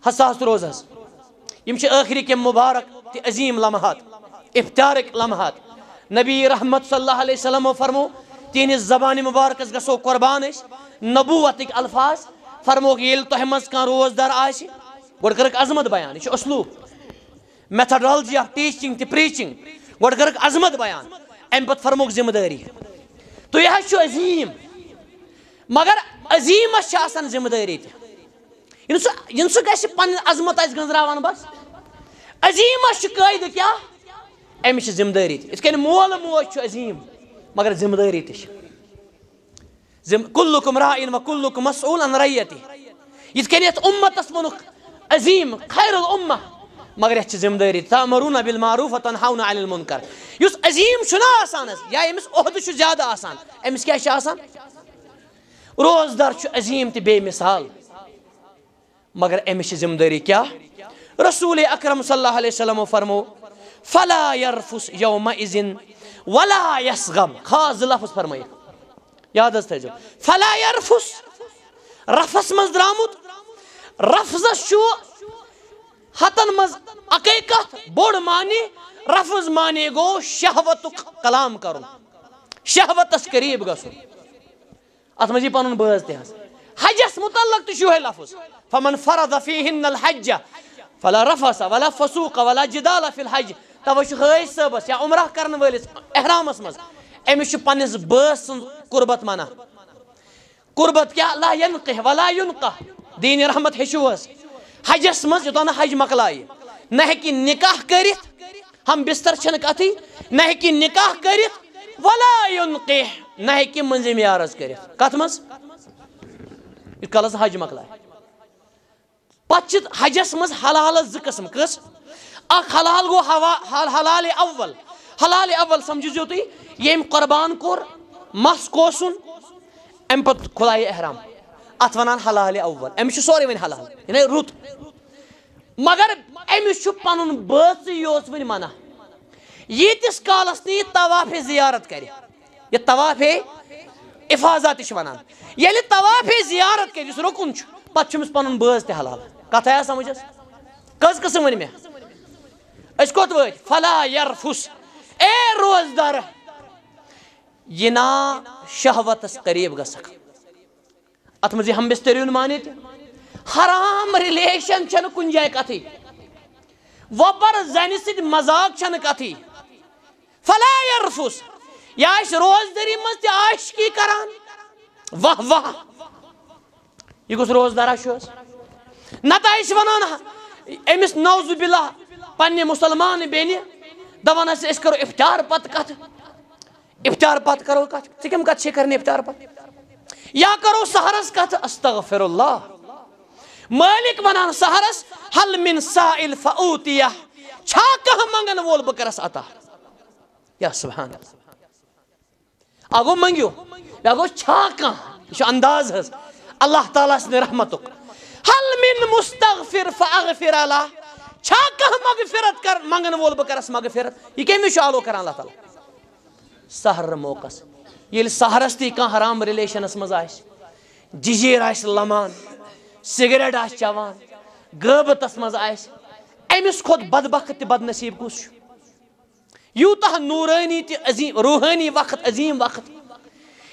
حساس روز حس یم چھ ٲخری کے مبارک تہ عظیم لمحات. افطارک لمحات. نبی رحمت صلی اللہ علیہ وسلم فرمو تین زبان مبارکس گسو قربان نبوتک الفاظ. فرمو یل تہ مز کان روزدار آس گۄڈٕ کٔرٕکھ عظمت بیان یہ اسلوب میتھڈالجی آف ٹیچنگ تہ پریچنگ گۄڈٕ کٔرٕکھ عظمت بیان امہ پتہٕ فرموک ذمہ داری تُہۍ حظ چھُ عظیٖم مگر عظیٖمس چھِ آسان ذمہ دٲری تہِ یِنہٕ سُہ یِنہٕ سُہ گژھِ پنٕنۍ عظمت آسہِ گٔنٛزراوان بس عظیٖمس چھُ قٲیدٕ کیٛاہ امس ذمہ داری تہ کن مول موج عظیم مگر ذِمہٕ ذمہ داری تہ کلکم رائن و کلکم مسئول ان ریتی یت کن یت امتس ونک عظیم، خیر الامہ. مگر یہ ذمہ داری تامرون بالمعروف و تنہون عن المنکر. یس عظیم چھنا آسان یا امس عہد چھ زیادہ آسان. امس کیا چھ آسان؟ روزدار چھ عظیم تہ بے مثال. مگر امس ذمہ داری کیا؟ رسول اکرم صلی اللہ علیہ وسلم فرمو، فلا يرفس يوم اذن ولا يسغم خاص لفظ فرمائے یاد حظ تھو فلا يرفس رفس مز درامت رفظس شو ہتن مز اکے کت بوڑ معنی رفظ معنی گو شہوت کلام کرن شہوتس قریب گسن ات مجھے پنن بٲژ تہ حجس متعلق تہ شو لفظ؟ فمن فرض فيهن الحج، فلا رفس ولا فسوق ولا جدال في الحج۔ توے حٲج صٲبس یا عمرہ کرن وٲلِس احرامس منٛز أمِس چھُ پننِس بٲژ سٕنٛز قربت منع قربت کیٛاہ لا ینقح ولا ينقح دیٖن رحمت ہیٚچھِو حجس منٛز یوٚتام نہٕ حج مۄکلایہِ نہ ہیٚکہِ نکاح کٔرِتھ ہم بستر چھنہٕ کتھٕے نہ ہیٚکہِ نکاح کٔرِتھ ولا ينقح نہ ہیٚکہِ مٔنزِم یارس کٔرِتھ کتھ منٛز؟ یِتھ کالس حج مۄکلایہِ پتہٕ چھِ حجس منٛز حلالس زٕ قٕسم کٔژ اخ حلال گو حلال اول۔ حلال اول سمجھو تھی یم قربان کور مس کوسن ام پت خدای احرام۔ ات ونان حلال اول امس سورے ون حلال یعنی رت مگر امس پن بٲژ یوت ون منع یتس کالس نی طواف زیارت کر یہ طواف افاظات ونان ییٚلہِ طواف زیارت کر اس رکن پتہٕ چھُمس پنُن بٲژ تہِ حلال کتھ آیا سمجھس کٔژ قٕسم ؤنۍ مےٚ اس کوت وٲتۍ فلا یرفس اے روزدار یہ نا شہوتس قریب گسک ات مزی ہم بستریون مانیت؟ حرام ریلیشن چھن کن جائے کتھی وبر زنی سید مزاق چھن کتھی فلا یرفس۔ یا اش روز دری مز تی عاشقی کران۔ واہ واہ۔ یہ کس روز دارا شوز؟ نتا اش ونان۔ امس نوز باللہ۔ پنہ مسلمان بینی۔ دپان اس اس کرو افطار پت کت افطار پت کرو کت ژٕ کم کت چھ کرنے افطار پت۔ یا کرو سحرس کت استغفر اللہ مالک ونان سحرس، حل من سائل فاوتیہ۔ چھا کہ منگن وول بکرس عطا۔ یا سبحان اللہ۔ اگو منگیو۔ اگو چھا کہ یہ انداز ہے۔ اللہ تعالیٰ سن رحمتک حل من مستغفر فاغفر اللہ چھا کہ مغفرت کر، منگن وول بکرس مغفرت۔ یہ کمی شالو کران اللہ تعالیٰ۔ سحر موقع سے۔ یل سحرس تی کان حرام ریلیشنس مز آس ججیر آس لمان، سگریٹ آس چوان غٲبتس مز آس امس کھوت بدبخت تہ بد نصیب کس یوتہ نورانی تہ عظیم، روحانی وقت، عظیم وقت.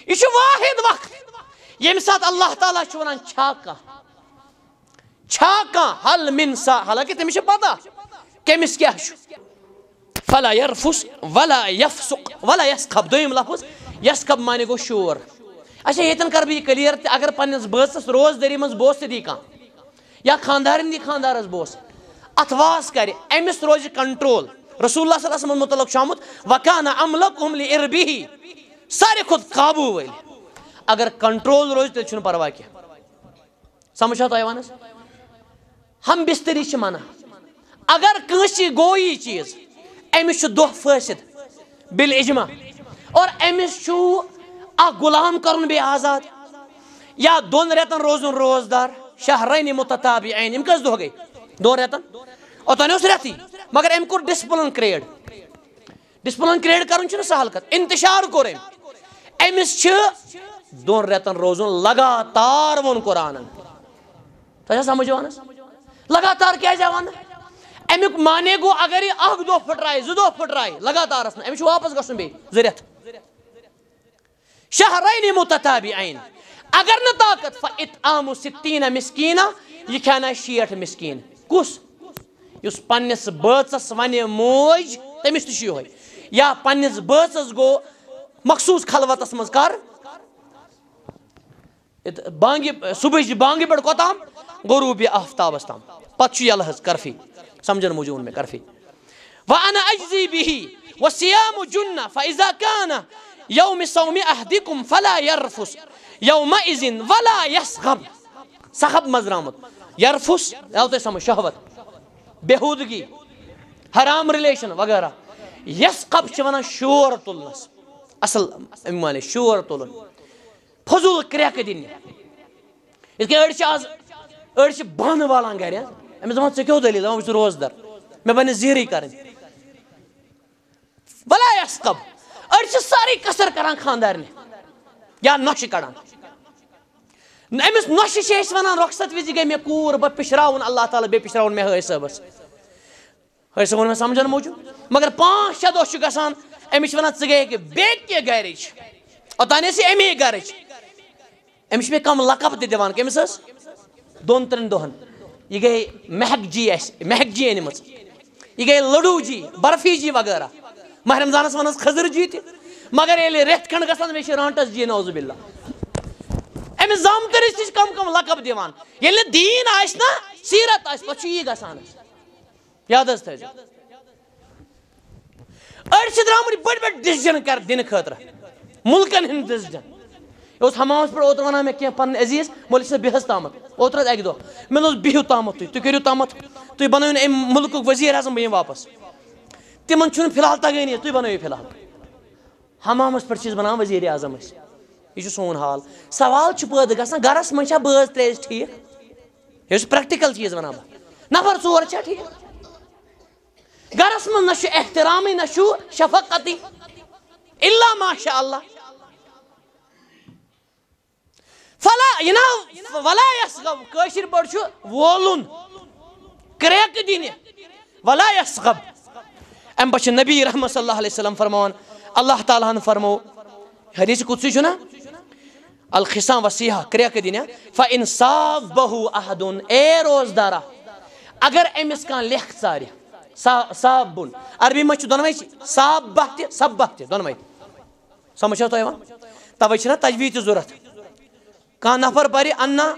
یہ واحد وقت. یم سات اللہ تعالیٰ چھ ونان چھا کانٛہہ چھا کانٛہہ حل من سا، حالانکہ تٔمِس چھِ پتہ کٔمِس کیٛاہ چھُ فلا یرفس، ولا یفسق، ولا یسخب، دوٚیِم لفظ. یسخب معنی گوٚو شور۔ اچھا ییٚتٮ۪ن کر بہٕ یہِ کلیر تہِ اگر پننِس بٲژس روز دٔری منٛز بوس تہِ دی کانٛہہ یا خاندارن دی خاندارس بوس اتھ واس کرِ أمِس روزِ کنٹرول۔ رسول اللہ صلی اللہ علیہ وسلم متعلق چھُ آمُت وکانہ عملکم لِاربِہی ساروی کھۄتہٕ قابوٗ وٲلۍ اگر کنٹرول روزِ تیٚلہِ چھُنہٕ پرواے کینٛہہ سمجھ چھا تۄہہِ ونس ہم بستری چھ منع اگر کٲنٛسہِ گوٚو یہِ چیٖز أمِس چھُ دۄہ فٲصِد بِل اجما اور أمِس چھُ غلام کرُن بیٚیہِ آزاد۔ یا دۄن رٮ۪تن روزُن روزدار شہرٲنی متتابعین یِم کٔژ دۄہ گٔے دۄن رٮ۪تن اوٚتانۍ اوس رٮ۪تھٕے مگر أمۍ کوٚر ڈسپلن کریٹ ڈسپلن کریٹ کرُن چھُنہٕ سہل کتھ انتشار کوٚر أمۍ أمِس چھِ دۄن رٮ۪تن روزُن لگاتار ووٚن قرآنن تۄہہِ سمجھ یِوان لگاتار کیٛازِ ون امیُک مانے گوٚو اگر یہِ اکھ دۄہ پھٕٹرایہِ زٕ دۄہ پھٕٹرایہِ لگاتارس منٛز أمِس واپس گژھُن بیٚیہِ زٕ رٮ۪تھ شہرٲنی متتابعین اگر نہٕ طاقت فاطعام ستیٖنہ مسکیٖنہ یہِ کھٮ۪نایہِ شیٹھ مسکیٖن. کُس یُس پننِس بٲژس ونہِ موج تٔمِس تہِ چھُ یا پننِس بٲژس گوٚو مخصوٗص خلوتس منٛز کر بانگہِ صبحٕچ بانگہِ پٮ۪ٹھ کوٚتام غروٗبہِ آفتابس تام پتہٕ چھُ یلہٕ کرفی. سمجھن موٗجوٗب ووٚن مےٚ کرفی. وَأَنَا أَجْزِي بِهِ وَالصِّيَامُ جُنَّةٌ فَإِذَا كَانَ يَوْمِ صَوْمِ أَحَدِكُمْ فَلَا يَرْفُثْ يَوْمَئِذٍ وَلَا يَسْخَبْ سخب منٛز درٛامُت یرفُس سمجھ شہوت بےحوٗدگی حرام رِلیشن وغیرہ. یسخب چھِ شور تُلنس اصل اَمہِ معنی شور تُلُن فضوٗل کرٛٮ۪کہٕ دِنہِ یِتھ کٔنۍ أڑۍ چھِ آز أڑۍ چھِ بانہٕ والان گرِ حظ أمِس دپان ژےٚ کیٛاہ دٔلیٖل دپان بہٕ چھُس روزدر مےٚ بنہِ زیٖرٕے کرٕنۍ بلا یسکب أڑۍ چھِ سٲری کثر کران خاندارنہِ یا نۄشہِ کڑان أمِس نۄشہِ چھِ ونان رۄخصت وِزِ گٔے مےٚ کوٗر بہٕ پِشراوُن، اللہ تعالیٰ بیٚیہِ پِشراوُن مےٚ حٲج صٲبس حٲج صٲبن مےٚ سمجھن موٗجوٗب مگر پانٛژھ شےٚ دۄہ چھُ گژھان أمِس چھِ ونان ژٕ گٔے ییٚکیٛاہ بیٚیہِ کینٛہہ گرِچ اوٚتانۍ ٲسۍ یہِ امی گرٕچ أمِس چھِ مےٚ کم لقب تہِ دِوان کٔمِس حظ دۄن ترٛٮ۪ن دۄہن یہ گئی مہک جی اَسہِ مہک جی أنمٕژ یہِ گٔے لڈوٗ جی برفی جی وغیرہ۔ ماہ رمضانس ونس خضر جی تہِ مگر ییٚلہِ رٮ۪تھ کھنٛڈ گژھان مےٚ چھِ رانٹس جی نوزٕ باللہ. أمِس زامتٕرِس تہِ چھِ کم کم لقب دِوان ییٚلہِ نہٕ دیٖن آسہِ نا، سیٖرت آسہِ پتہٕ چھُ یی گژھان یاد حظ تھٲیزیو أڑۍ چھِ درٛامٕتۍ بٔڑۍ بٔڑۍ ڈِسجن کر دِنہٕ خٲطرٕ مُلکن ہٕنٛدۍ ڈِسجن یہ اوس حمامس پٮ۪ٹھ اوترٕ ونان مےٚ کینٛہہ پنٕنۍ عزیٖز مولوی صٲب بیٚہہ حظ تامتھ اوترٕ حظ اکہِ دۄہ مےٚ دوٚپُس بِہِو تامتھ تُہۍ تُہۍ کٔرِو تامتھ تُہۍ نہٕ مُلکُک ؤزیٖر اعظم بہٕ یِمہٕ واپس. تِمن چھُنہٕ فِلحال تگٲنی تُہۍ بنٲیِو فِلحال۔ حمامس پٮ۪ٹھ چھِ أسۍ بناوان ؤزیٖرِ اعظم أسۍ یہِ سون حال۔ سوال چھُ پٲدٕ گرس منٛز چھا بٲژ ترٛیش ٹھیٖک؟ یہِ چھُ پریکٹِکل ونان بہٕ نفر ژور چھا ٹھیٖک؟ گرس منٛز نہ چھُ احترامٕے نہ چھُ شفقتٕے اللہ ماشاء اللہ فلا، یہ نا ولا یسغب کٲشِر پٲٹھۍ چھُ وولُن۔ کرٛٮ۪کہٕ دِنہِ۔ ولا یسغب اَمہِ پتہٕ نبی رحمت صلی اللہ علیہ وسلم فرماوان اللہ تعالیٰ ہن فرمو حدیث قدسی چھنا الخسام وسیحہ کریا کے دینیا فَإِن صَابَهُ أَحَدٌ اے روزدارا اگر امس کان لکھ ژارِ صابن عربی مچ دونوے صاب بہت سب بہت دونوے سمجھو تو یوان توے چھنا تجوید ضرورت کان نفر پری انا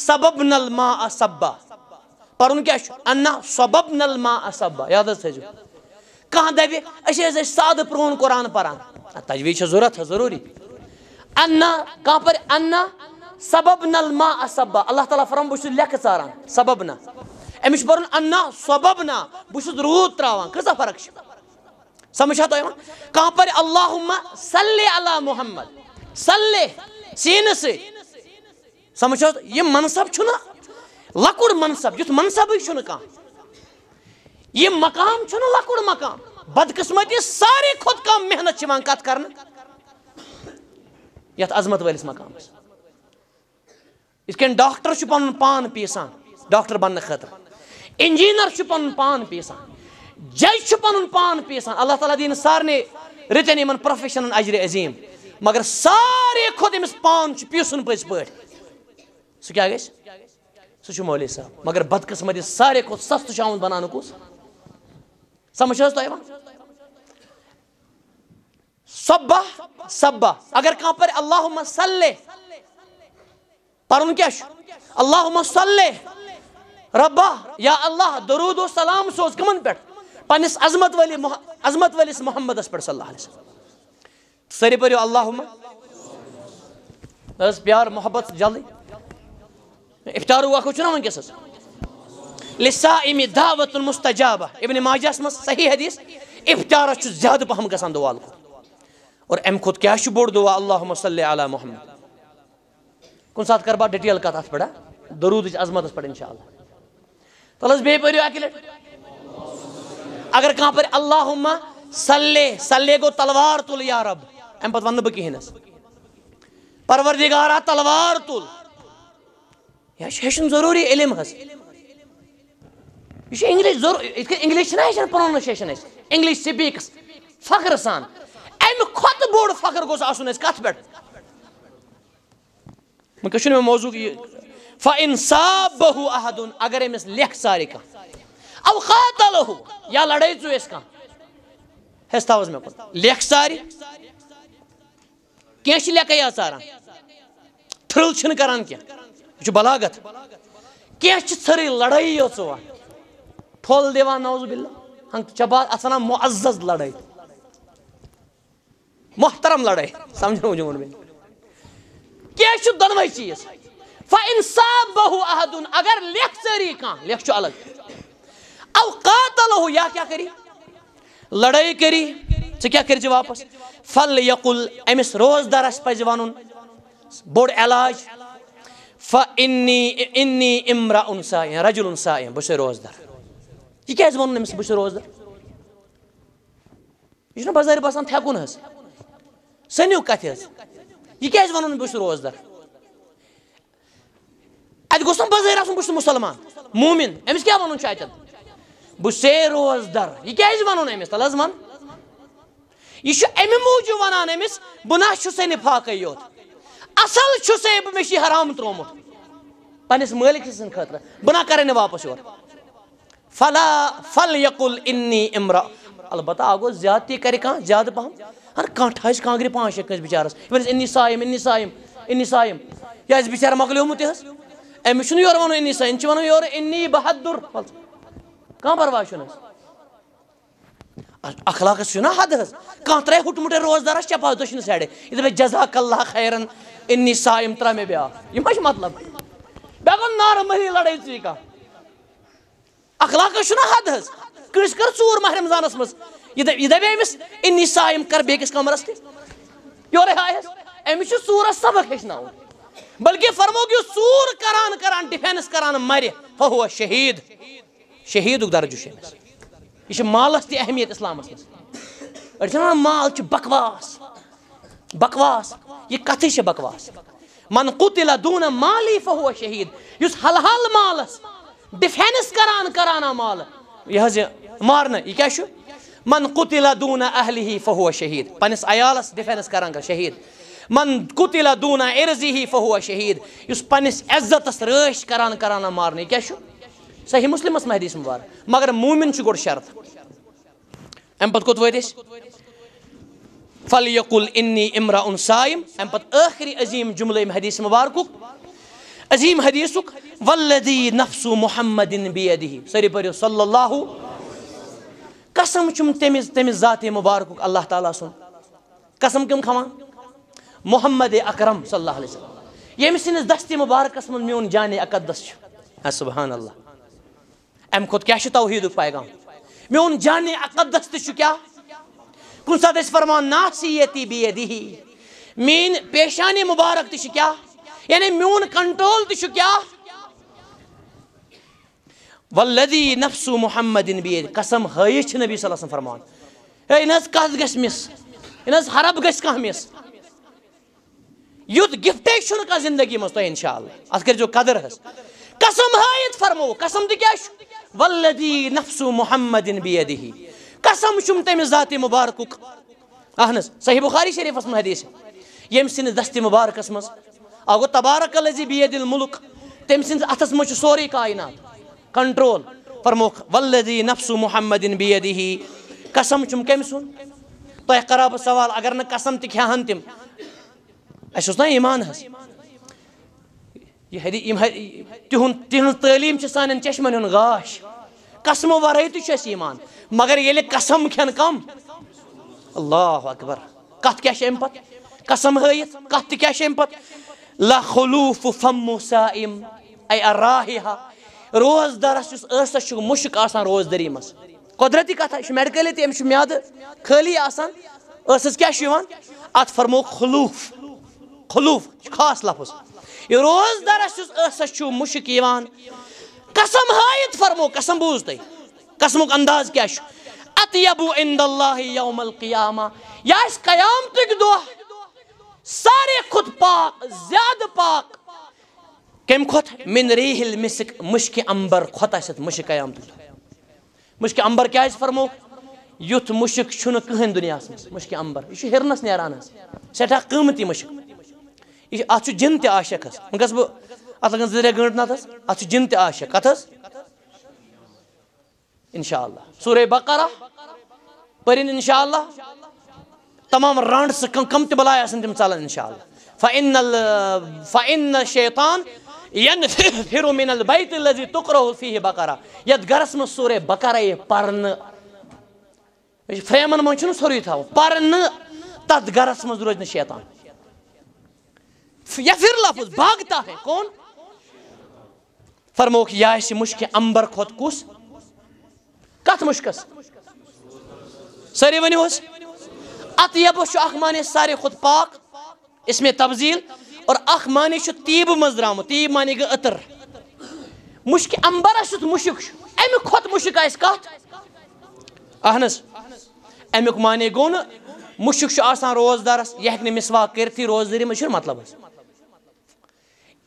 سبب نل ما اسبا پرن کیا چھ انا سبب نل ما اسبا یاد تھجو کان دبی اش اس سادہ پرون قران پران۔ تجوید چھ ضرورت ہاں، ضروری۔ انا کان پر؟ انا سبب نل ما اسبا اللہ تعالی فرم بش لکھ ژاران سبب نہ امش پرن انا سبب نہ بش رود تراوان، کسا فرق چھ سمجھا تو یوان کان پر؟ اللہم صلی علی محمد۔ صلی سین سے سمجھو یہ منصب چھنا لکڑ منصب یت منصب چھنا کان یہ مقام چھنا لکڑ مقام؟ بدقسمتی ساری خود کم محنت چھ کت کرنا؟ یت عظمت ولس مقام اس کن ڈاکٹر چھ پن پان پیسان، ڈاکٹر بننے خاطر انجینئر چھ پن پان پیسان، جج چھ پن پان پیسان۔ اللہ تعالیٰ دین سارنے رتن یمن پروفیشنن اجر عظیم، مگر سارے کھوت امس پان چھ پیسن پز پہ سہ کیا گژھِ سہ چھُ مولوی صاحب، مگر بدقسمتی سارے کھوت سستہٕ چھُ آمُت بناونہٕ سمجھ حظ تۄہہِ یِوان صبح اگر کانٛہہ پرِ اللہُمہ صلی پرُن کیٛاہ چھُ اللہُمہ صلی، ربا، یا اللہ، درود و سلام سوز کمن پٮ۪ٹھ پننس عظمت ولی عظمت ولس محمدس پٮ۪ٹھ صلی اللہ علیہ وسلم۔ سٲری پٔرِو اللہُمہ حظ پیار، محبت، جلدی۔ افطار وقت چھُنا وٕنکیٚس حظ لِسائمی دعوت المستجابہ ابن ماجہس منٛز صحیح حدیث افطارس چھُ زیادٕ پہم گژھان دُعال کھۄتہٕ اور امہِ کھۄتہٕ کیٛاہ چھُ بوٚڑ دُعا اللہُمہ صلی علی محمد۔ کُنہِ ساتہٕ کَرٕ بہٕ ڈِٹیل کَتھ اَتھ پٮ۪ٹھ دروٗدٕچ عظمتس پٮ۪ٹھ اِنشاء اللہ تَلہٕ حظ بیٚیہِ پٔرِو اَکہِ لَٹہِ اگر کانٛہہ پَرِ اللہُمہ صلی صلی گوٚو تلوار تُل یا رب۔ امہِ پَتہٕ وَنہٕ نہٕ بہٕ کِہیٖنۍ حظ تلوار تُل۔ یہ ہیٚچھُن ضروٗری علم حظ یہ انگلش ضرور یِتھ انگلش چھِنہ ہیٚچھان پروننسیشن أسۍ انگلش سپیٖکس فخر سان امہِ کھۄتہٕ بوٚڑ فخر گوٚژھ آسُن اَسہِ کتھ پٮ۪ٹھ وٕنکٮ۪س چھُنہٕ مےٚ موضوٗع یہِ فا انصاب بہوٗ احدُن اگر أمِس لیکھ سارے کانٛہہ اوقات الہوٗ یا لڑٲے ژٕ أسۍ کانٛہہ حِصہٕ تھاو حظ مےٚ کُن لیکھ سارِ یا ژاران تھرٛل چھِنہٕ کران کینٛہہ یہ بلاغت کینٛہہ چھِ ژھٔرٕے لڑٲیی یٲژ یِوان پھوٚل دِوان نوز باللہ۔ ہنٛگ ژےٚ بات معزز لڑٲے محترم لڑٲے سمجھو موٗجوٗب ووٚن مےٚ کینٛہہ چھُ دۄنوَے چیٖز؟ فا اگر لیکھ ژٲری کانٛہہ لیکھ چھُ الگ۔ اوقات الہوٗ یا کیٛاہ کٔری؟ لڑٲے کٔری۔ ژٕ کیٛاہ کٔرۍ زِ جی واپس؟ فل یقُل أمِس روزدارس پزِ جی وَنُن بوٚڑ علاج۔ فنی امرا ان سایہ رجل ان سایہ بہٕ یہ کیٛازِ ووٚنُن أمِس بہٕ چھُس روزدار یہِ چھُنہ بظٲہِر باسان تھٮ۪کُن حظ سٔنِو کتھِ حظ یہِ کیٛازِ وَنُن بہٕ چھُس روزدار اَتہِ گوٚژھ نہ بظٲہِر آسُن بہٕ چھُس مُسلمان موٗمِن أمِس کیٛاہ وَنُن چھُ اَتٮ۪ن بہٕ چھُسے روزدار یہِ کیٛازِ وَنُن أمِس تَلہٕ حظ وَن یہِ چھُ اَمہِ موٗجوٗب وَنان أمِس بہٕ نہ چھُسے نِفاقے یوت اصل چھُسے بہٕ مےٚ چھُ حرام ترومُت پننس مٲلِک سٕنٛدِ خٲطرٕ بہٕ نہ کرے نہٕ واپس یورٕ فلا فل یقُل انی امرا البتہ اکھ گوٚو زیادتی کرِ کانٛہہ زیادٕ پہم ہر کانٛہہ ٹھَسہِ کانٛگرِ پانٛژھ شےٚ کٲنٛسہِ بِچارس یہِ وَنٮ۪س اِنی سایم اِنی سایم اِنی سایم یہِ آسہِ بِچارٕ مۄکلیومُت تہِ چھُنہٕ یورٕ وَنُن اِنی سایم أمِس چھُ وَنُن یورٕ اِنی بہادُر. کانٛہہ پرواے چھُنہٕ حظ اخلاقس چھُنہ حد حظ کانٛہہ ترٛایہِ ہُٹمُٹے روزدارس چپا دٔچھنہِ سایڈٕ یہِ دَپہِ جزاک اللہ خیرن، اِنی سایم ترٛاو مےٚ بیٛاکھ یہِ ما چھُ مطلب بیٚیہِ گوٚو نارمٔلی لڑٲے ژٕے کانٛہہ اخلاقس چھُنہ حد حظ کٲنٛسہِ کٔر ژوٗر ماہ رمضانس منٛز یہِ یہِ دَپے أمِس اِنی سایم کر بیٚکِس کمرس تہِ یورے آیس أمِس چھُ ژوٗرس سبق ہیٚچھناوُن بلکہِ فرمو کہِ ژوٗر کران کران ڈِفینس کران مرِ فہو شہیٖد۔ شہیٖدُک درجہٕ چھُ أمِس یہ چھِ مالس تہِ اہمیت اسلامس منٛز أڑۍ چھِ ونان مال چھُ بکواس۔ بکواس۔ یہِ کتھٕے چھِ بکواس؟ من قُتِلا دوٗنا مالی فہو شہیٖد۔ یُس حل حل مالس ڈِفینس کران کران آو مالہٕ یہِ یہِ کیاہ چھُ من قتل دون اہلہ فہو شہید پنس عیالس ڈیفینس کران کر شہید من قتل دون ارزہ فہو شہید اس پنس عزتس رٲچھ کران کران مارنے کیا شو؟ صحیح مسلمس میں حدیث مبارک مگر مومن چھ گۄڈٕ شرط؟ أم پتہٕ کوٚت أسۍ فلیقل انی امرأ ان سائم ام پت آخری عظیم جملہ حدیث مبارکک عظیم حدیثک والذی نفس محمد بیدہ۔ سری پریو صلی اللہ قسم چم تمز تمز ذات مبارکک اللہ تعالیٰ سن۔ قسم کم کھوان محمد اکرم صلی اللہ علیہ وسلم۔ یم سنس دستی مبارکس من میون جان اقدس چھ سبحان اللہ ام کھت کیا چھ توحید پیغام؟ میون جان اقدس تہ کیا؟ کن سات فرمان ناسیتی بیدی مین پیشانی مبارک تش کیا؟ یعنی میون کنٹرول تش کیا؟ والذی نفس محمد بید قسم ہائش نبی صلی اللہ علیہ وسلم فرمان ہے انہاز کہت گس مس انہاز حرب گس کہہ مس؟ یوت گفٹے شن کا زندگی مست تو انشاءاللہ اس کر جو قدر ہے قسم ہائت فرمو، قسم دی کیا والذی نفس محمد بیدی قسم چم تم ذات مبارک اہن صحیح بخاری شریف من حدیث یم سن دست مبارکس مز اگو تبارک الذی بید الملک تم سن اتس مچ سوری کائنات کنٹرول فرموک والذی نفس محمد بیدہ قسم چم کم سن تو کرا سوال اگر نہ قسم تہ کھہن تم اس نا ایمان ہس یہ تہن تہن تعلیم سان چشمن ہن گاش قسم ورٲے تہِ چھُ ایمان مگر ییٚلہِ قسم کھٮ۪ن کم اللہ اکبر کتھ کیٛاہ چھِ اَمہِ پتہٕ قسم ہٲیِتھ کتھ تہِ کیٛاہ چھِ اَمہِ پتہٕ لا خلوٗف فم سائم اے اراہا روزدارس یُس ٲسس چھُ مُشک آسان روزدٔری منٛز قۄدرتی کتھا یہِ میڈکلی تہِ أمِس چھُ میادٕ آسان۔ ٲسس کیٛاہ چھُ یِوان اتھ فرموک خلوٗف۔ خاص لفظ۔ یہِ روزدارس یُس ٲسس چھُ مُشک یِوان قسم ہائت فرمو، قسم بوز تی۔ قسمک انداز کیا شو؟ اتیبو عند اللہ یوم القیامہ۔ یا اس قیام تک دو۔ سارے خود پاک زیادہ پاک۔ کم خود من ریح المسک، مشک امبر۔ خود ایسا مشک قیام تک مشک امبر کیا اس فرمو؟ یوت مشک چھن کہن دنیا سے مشک امبر۔ یہ ہرنس نیران اس سٹھا قیمتی مشک۔ یہ اتھ جن تہ عاشق ہس گس بہ ات لگن زٕ ترٛےٚ گٲنٛٹہٕ نتس اتھ جن تہِ عاشق۔ کتھ حظ انشاء اللہ سورہ بقرہ۔ پٔرِن انشاء اللہ تمام الراند سكن كم تبلا يا بلائے آسن إن شاء الله. فإن ال فإن الشيطان ينفر من البيت الذي تقرأ فيه بقرة. یت من سورة بقرة يبرن پرن من شنو سوري تھاو برن تت من روزن الشيطان. یا پھر لفظ باغتا ہے کون فرمو کہ یا اسی مشک أمبر خود کس کت مشکس سری ونی ہوس اطیب شو اخ معنی سارے خود پاک، اس میں تبزیل اور اخ معنی شو تیب مزدرامو تیب معنی گا اتر مشک امبر شو مشک شو امی خود مشک آئیس کات اہنس امیک معنی گون، مشک شو آسان روزدارس یہ ہکنے مسواک کرتی روزداری مشہور مطلب ہے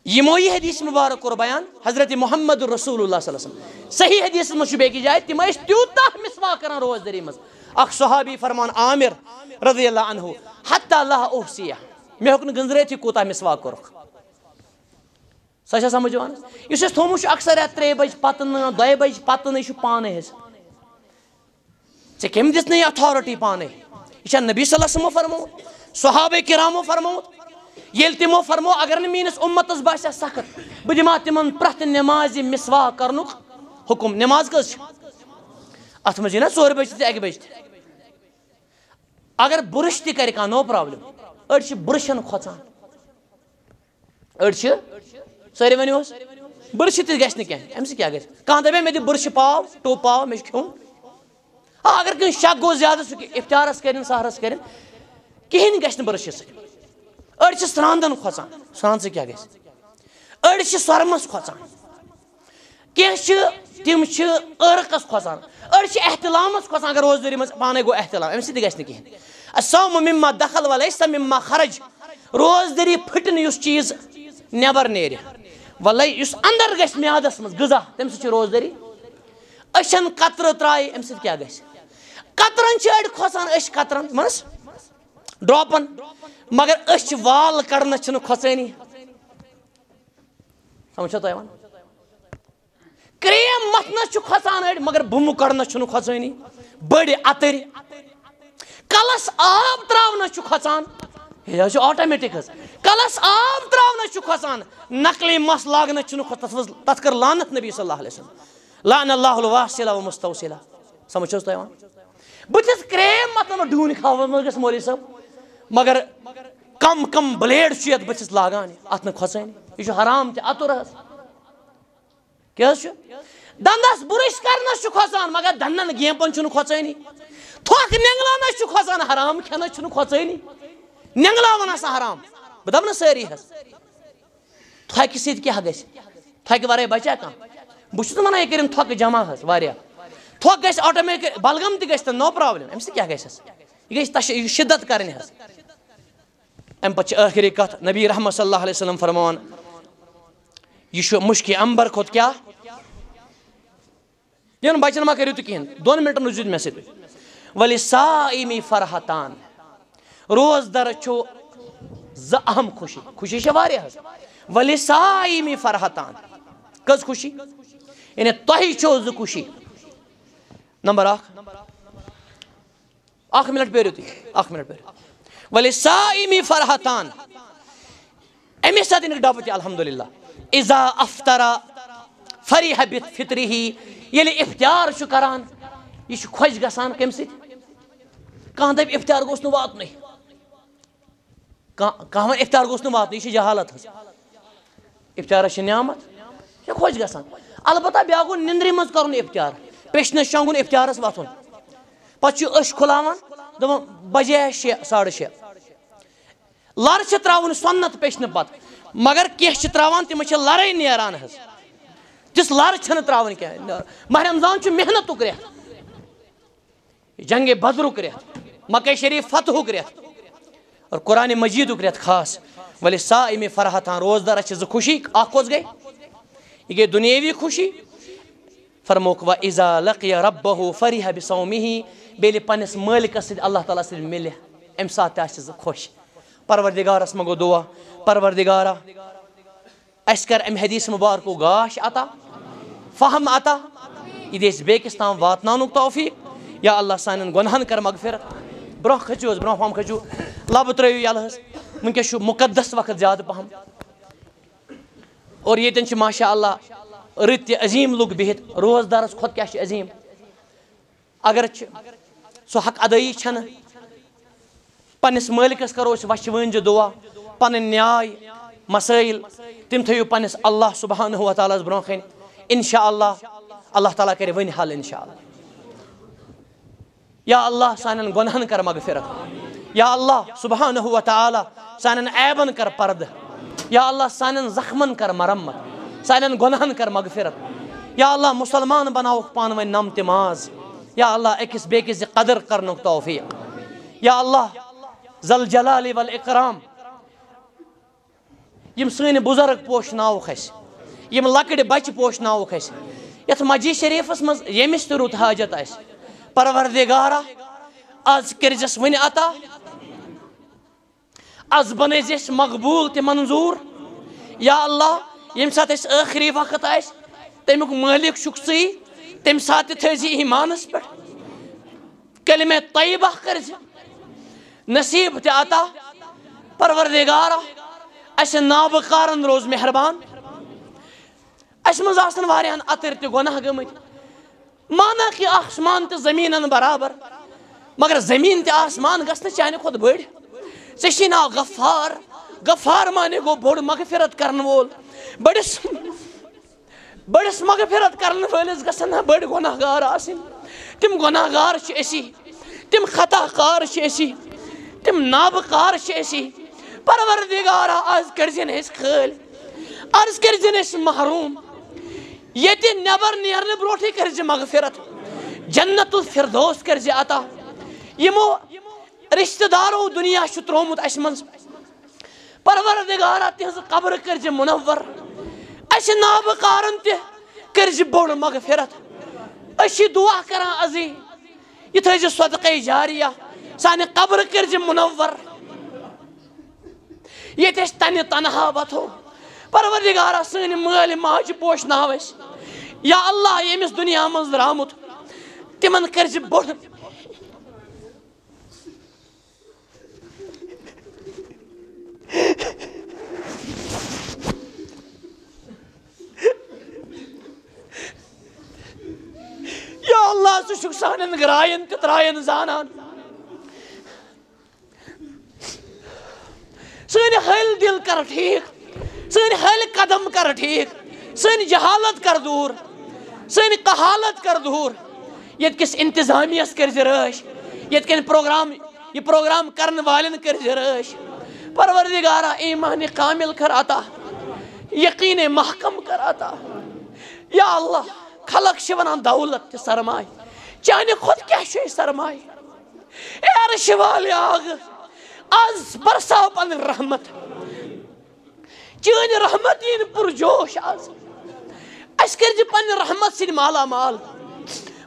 یموی حدیث مبارک کور بیان، حضرت محمد رسول اللہ صلی اللہ علیہ وسلم۔ صحیح حدیث مجھ بیکی جائے تم اس تیوتا مسوا کرن روز دری مز اخ صحابی فرمان عامر رضی اللہ عنہ. حتی اللہ احسیہ میں حکن گنزرے تھی کوتا مسوا کرک سچا سمجھوان؟ اس اس تھومو اکثر ہے ترے بج پتن، دوے بج پتن شو پانے ہے. ژے کم دس نہیں اتھارٹی پانے یہ نبی صلی اللہ علیہ وسلم فرمو صحابہ کرامو فرمو یل تمو فرمو اگر نینس امتس باسیا سخت بہ دما تمن پرت نماز مسوا کرن حکم نماز کس ات مجھ نا ژور بج تہ اکہ بج اگر برش تہ کر نو پرابلم. اڑ برشن کھوچان اڑ ساری ونو برش تہ گھس نہ کینٛہہ امہِ سۭتۍ کیٛاہ گژھِ دپے مےٚ دِ برش پاو ٹوٚپ پاو مےٚ چھُ کھیوٚن آ ہاں، اگر کٲنٛسہِ شک گوٚو زیادٕ سُہ افتارس کٔرِنۍ سہرس کٔرِنۍ کِہیٖنۍ گژھِ نہٕ برشہِ سۭتۍ أڑۍ چھِ سرٛاندَن کھۄژان سرٛان سۭتۍ کیٛاہ گژھِ أڑۍ چھِ تِم چھِ ٲرقَس کھۄژان أڑۍ چھِ احتِلامَس اگر روزدٲری منٛز پانَے گوٚو احتِلام اَمہِ سۭتۍ تہِ گژھِ نہٕ کِہیٖنۍ اَسامُ مِما دخل وَلے سا مِما خرج روزدٲری پھٕٹہِ نہٕ یُس چیٖز نٮ۪بر نیرِ وَلے یُس اَندر گژھِ میادَس منٛز غذا تَمہِ سۭتۍ چھِ روزدٲری أچھَن قطرٕ ترٛایہِ اَمہِ سۭتۍ کیٛاہ گژھِ قطرن اڑ کھوسان اش قطرن منس ڈراپن مگر اش وال کڑنا چھن کھوسانی سمجھو تو ایوان کریم متنا چھ کھوسان اڑ، مگر بم کڑنا چھن کھوسانی بڑی اتر کلس آب تراونا چھ کھوسان یہ آٹومیٹک حس کلس آب تراونا چھ کھوسان نقلی مس لاگنا چھن کھوسان کر لانت نبی صلی اللہ علیہ وسلم۔ لعن اللہ الواسلہ و مستوسلہ سمجھو تو ایوان؟ بتس کریم متن ڈون کھاو مگس مولی صاحب، مگر کم کم بلیڈ چھ بتس لاگان ات کھوسان یہ حرام تہ، اتر حس کیا دندس برش کرنس کھوسان مگر دندن گیپن چھ تھوک نینگلانس کھوسان حرام کھینس چھ کھوسانی حرام بہ دپ نا ساری حس تھوکہ سۭتۍ کیٛاہ گژھِ تھوکہ ورٲے بچا کانٛہہ بہٕ چھُس نہٕ ونان یہِ کٔرِن تھوکہٕ جمع حظ واریاہ تھوک گژھِ آٹومیٹِک بلغم تہِ گژھِ تہٕ نو پرابلم امہِ سۭتۍ کیٛاہ گژھٮ۪س یہ گژھِ تش یہ شدت کرنہِ حظ امہِ پتہٕ چھِ ٲخری کتھ نبی رحمت صلی اللہ علیہ وسلم فرماوان یہ چھُ مُشکہِ امبر کھۄتہٕ کیٛاہ یِن بچن ما کٔرِو تُہۍ کِہیٖنۍ دۄن مِنٹن روٗزِو مےٚ سۭتۍ ولی سایمی فرحتان روزدر چھُ زٕ اہم خوشی خوشی چھےٚ واریاہ حظ ولی سایمی فرحتان کٔژ خوشی یعنی تۄہہِ چھو زٕ خوشی نمبر اخ اخ منٹ پیرو تھی اخ منٹ پیرو ولی سائمی فرحتان امی ساتھ انک ڈاپتی الحمدللہ اذا افطرا فریح بیت فطری ہی یلی یعنی افتیار شو کران، یہ شو خوش گسان کم سی کہاں دب افتیار گوست نو وات نہیں؟ کہاں افتیار گوست نو وات نہیں؟ یہ جہالت ہے۔ افتیار ہے نعمت؟ یہ خوش گسان۔ البتہ بیاگو نندری مز کرن افتیار پیشنس شنگن افتیارس وتھن پتہ اش کھلاوان دپان بجے شے، ساڑھے شے۔ لر تراون سنت پیشن پت مگر کی تراوان تم لڑائی نیران حس تس لر چھن تراون کی ماہ رمضان چھ محنت ریت جنگ بدرک ریت مکہ شریف فتح ریت اور قرآن مجید ریت خاص، ولی سا امی فرحتان روزدار اچھ خوشی اخ گئی یہ گئی دنیاوی خوشی۔ فرموک و اذا لقی ربه فرح بصومه، بیلی پنس مالکس سید اللہ تعالیٰ سید ملی ام سات آسز خوش۔ پروردگارس مگو دعا۔ پروردگارا اس کر ام حدیث مبارکو گاش عطا فهم عطا یہ دیس بیکستان واتنانوک توفیق، یا اللہ سانن گنہن کر مغفرت برو کھچو برو فام کھچو، لب ترایو یلہس ونکس مقدس وقت زیادہ پہم۔ اور یہ تن ماشاء اللہ رت عظیم لوگ بہت روزدارس کھت کیا عظیم۔ اگر سو حق ادائی چھن، پنس مالکس کرو وش ونج دعا۔ پن نیاے مسائل تم تھو پنس اللہ سبحانہ و تعالیٰ برو کن انشاء اللہ اللہ تعالیٰ کر ون حل انشاء اللہ یا اللہ سان گنہن کر مغفرت۔ یا اللہ سبحانہ و تعالیٰ سان عیبن کر پرد۔ یا اللہ سان زخمن کر مرمت۔ سانن گناہن کر مغفرت۔ یا اللہ مسلمان بناوک پان ون نم تماز۔ یا اللہ اکس بیکس قدر کرنک توفیق۔ یا اللہ زل جلال والاکرام یم سن بزرگ پوشناوک اس یم لکڑ بچ پوشناوک اس یت مجی شریفس مز یمس تہ رت حاجت اس پروردگارا آز کرزس ون عطا از بنزس مقبول تہ منظور یا اللہ یم سات اس آخری وقت آس تمیک مالک چھک ژی تم سات تھی ایمانس پہ کلمہ طیبہ کر نصیب تہ عطا پروردگارا اس نابکارن روز مہربان۔ اس مز آسن واریاہن اتر تہ گناہ گمت۔ مانا کہ آسمان تہ زمین برابر۔ مگر زمین تہ آسمان گھن چانہ کھت بڑ ژے ناو غفار۔ غفار مانے گو بوڑ مغفرت کرن وول۔ بڑس بڑس مغفرت کرن وٲلِس گژھن نہ بٔڑۍ گۄناہ گار آسٕنۍ تِم گۄناہ گار چھِ أسی تِم خطا کار چھِ أسی تِم نابہٕ پروردگارا آز کٔرزِن أسۍ خٲلۍ عرض کٔرزِن أسۍ محروٗم ییٚتہِ نٮ۪بر نیرنہٕ برونٛٹھٕے کٔرزِ مغفرت، جنت الفردوس کٔرزِ عطا. یِمو رِشتہٕ دارو دُنیا چھُ ترٛوومُت اَسہِ منٛز. پروردگارا تہذ قبر کرج منور، اس نابکارن تہ کرج بوڑ مغفرت. اسی دعا کران ازی یہ تھے صدقہ جاریہ، سانے قبر کرج منور. یہ تیس تنہا بتو پروردگارہ سانی مالی ماج پوش ناویس یا اللہ یہ مس دنیا منز درامت۔ تمن کرج بڑھ یا اللہ سو شک سانن گرائن تترائن زانان۔ سن حل دل کر ٹھیک سن حل قدم کر ٹھیک سن جہالت کر دور سن قحالت کر دور۔ یت کس انتظامیس کر زرش یت کن پروگرام، یہ پروگرام کرن والن کر زرش پروردگارہ ایمان کامل کر آتا یقین محکم کر آتا یا اللہ، خلق چھ ونان دولت تہ سرمائی چانہ خود کیا چھ سرمائی اے عرش والے آز برساو پن رحمت چین رحمت این پر جوش آز اس کر جی پن رحمت سن مالا مال.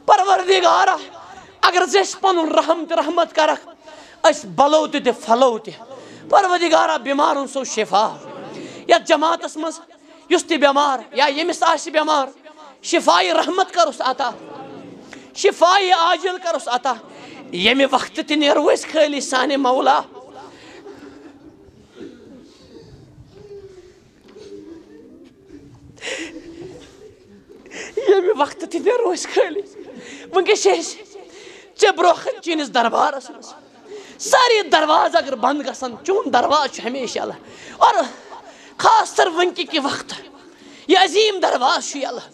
پروردگارا اگر زیس پن رحمت رحمت کرک، اس بلو تہ فلو تہ پروردگارا بیمارن سو شفا. یا جماعت اسمس یس تہ بیمار، یا یمس آسی بیمار. شفائی رحمت کر اس عطا شفائی آجل کر اس عطا یمی وقت تی نیرویس خیلی سان مولا. یمی وقت تی نیرویس خیلی ونکہ شیش چه بروخن چینس دربار اسمس ساری دروازہ اگر بند گسن چون درواز ہمیشہ اللہ اور خاص تر ونکی کی وقت یہ عظیم درواز شی اللہ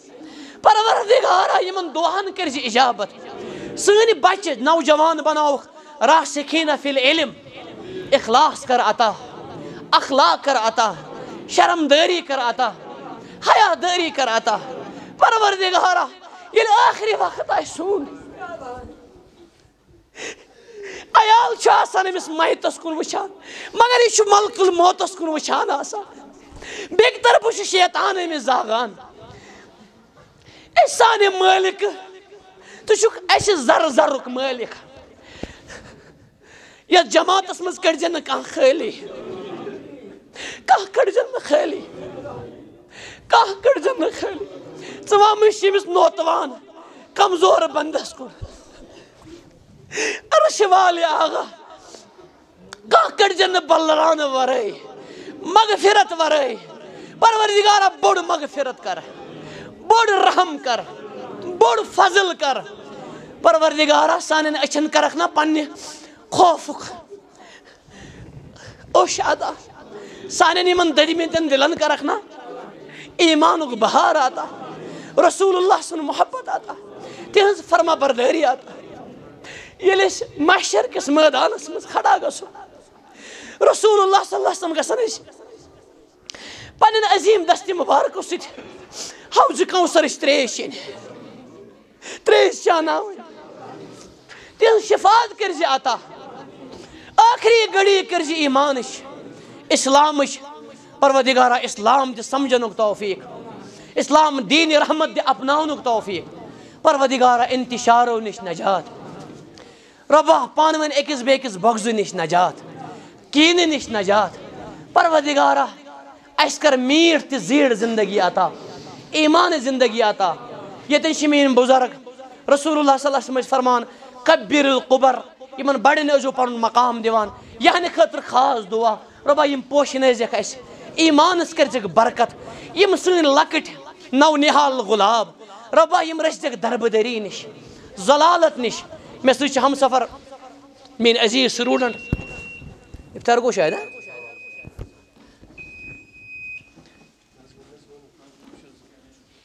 پروردگارا یمن دعان کرزی اجابت سنی بچ نوجوان بناو راسخین فی العلم اخلاص کر عطا اخلاق کر عطا شرم داری کر عطا حیا داری کر عطا پروردگارا یہ آخری وقت آئی سون۔ عیال چھو آسان امس مہتس کن وچھان مگر یہ ملک الموتس کن وچھان آسان بیک طرف شیطان امس زاغان۔ سانے مالک، تو چھک ایسے زر زرک مالک۔ یا جماعت مز کڑجن کان خیلی۔ کان کڑجن خیلی۔ کان کڑجن خیلی ژٕ مشی مس نوتوان، کمزور بندس کو۔ عرش والے آغا کان کڑجن بلران ورے، مغفرت ورے۔ پروردگارہ بڑ مغفرت کر بڑ رحم کر بڑ فضل کر۔ پروردگارہ سانن اچھن کرک نا پنہ خوفک اوش ادا سانن یمن ددمتن دلن کرک نا۔ ایمانک بہار آتا رسول اللہ سن محبت آتا تہذ فرما برداری آتا یل محشر کس میدانس مز کھڑا گسو رسول اللہ صلی اللہ علیہ وسلم گسن پنن عظیم دستی مبارک ست حوض کوثرش تریش چین تریش چاناوین تیل شفاعت کرزی آتا آخری گڑی کرزی جی ایمانش اسلامش پروردگارہ اسلام دی سمجھنک توفیق، اسلام دین رحمت دی اپناونک توفیق پروردگارہ انتشارو نش نجات، ربا پانوین اکس بیکس بغض نش نجات، کین نش نجات پروردگارہ اس کر میٹھ تی زیڑ زندگی آتا، ایمان زندگی آتا۔ یہ شمین بزرگ رسول اللہ صلی اللہ علیہ وسلم فرمان کبیر القبر یمن بڑن ازو پن مقام دیوان یعنی یہاں خاطر خاص دعا۔ ربا یم پوش نزک اس۔ ایمانس کرزک برکت یم سن لکٹ نو نحال غلاب. ربا یم رسدک دربدری نش ضلالت نش. میں سوچ ہم سفر. مین عزیز سٹوڈنٹ افطار کو شاید ہے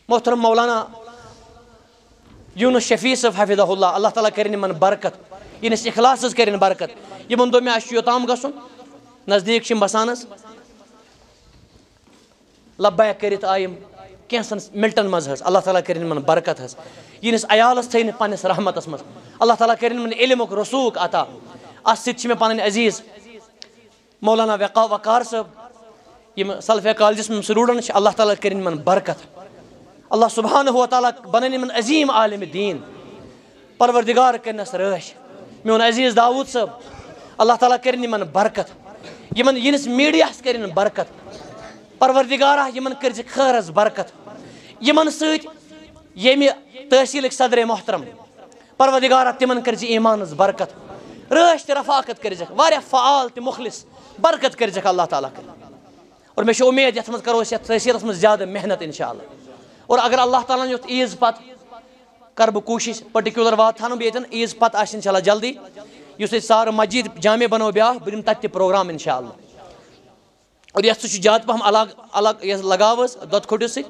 محترم مولانا یونس شفیع صف حفظہ اللہ اللہ تعالیٰ کرن من برکت ینس إخلاص کرن برکت یمن دو میں اس یوتام گسن نزدیک چھ بسانس لبیک کرت آیم کینسن ملٹن مز ہس، اللہ تعالیٰ کرن من برکت ہس۔ ینس عیالس تھین پنس رحمتس مز۔ اللہ تعالیٰ کرن من علمک رسوک عطا اس سچ میں پنن عزیز، مولانا وقا وقار صاحب، یم سلفہ کالجس میں سٹوڈنٹ اللہ تعالیٰ کرن من برکت۔ اللہ سبحانہ و تعالیٰ بنن من عظیم عالم دین۔ پروردگار کرنس رٲچھ میون عزیز داود صٲب اللہ تعالیٰ کرن یمن برکت۔ یمن ینس میڈیاہس کرن برکت۔ پروردگارہ، یمن کرزِ خٲرس برکت۔ یمن سۭتۍ ییٚمہِ تحصیٖلٕکۍ صدرے محترم، پروردگارہ، تمن کرزِ ایٖمانس برکت۔ رٲچھ تہِ رفاقت کٔرزٮ۪کھ واریاہ فعال تہِ مخلص، برکت کٔرزٮ۪کھ اللہ تعالیٰ کٔرِتھ۔ اور مےٚ چھِ اُمید یَتھ منٛز کَرو أسۍ، یَتھ تحصیٖلَس منٛز زیادٕ محنت اِنشاءاللہ۔ اور اگر اللہ تعالیٰ ہن یوٚتھ عیٖذ پتہٕ کَرٕ بہٕ کوٗشِش پٔٹِکیوٗلر واتہٕ ہن بہٕ ییٚتٮ۪ن عیٖذ پتہٕ آسہِ اِنشاء جلدی۔ یُس أسۍ سارٕ مسجد جامع بنو بیٛاکھ، بہٕ دِمہٕ تَتہِ تہِ پروگرام اِنشاءاللہ۔ اور یَتھ سۭتۍ چھُ زیادٕ الگ الگ یۄس لگاو ٲس دۄدٕ کھوٚٹِس سۭتۍ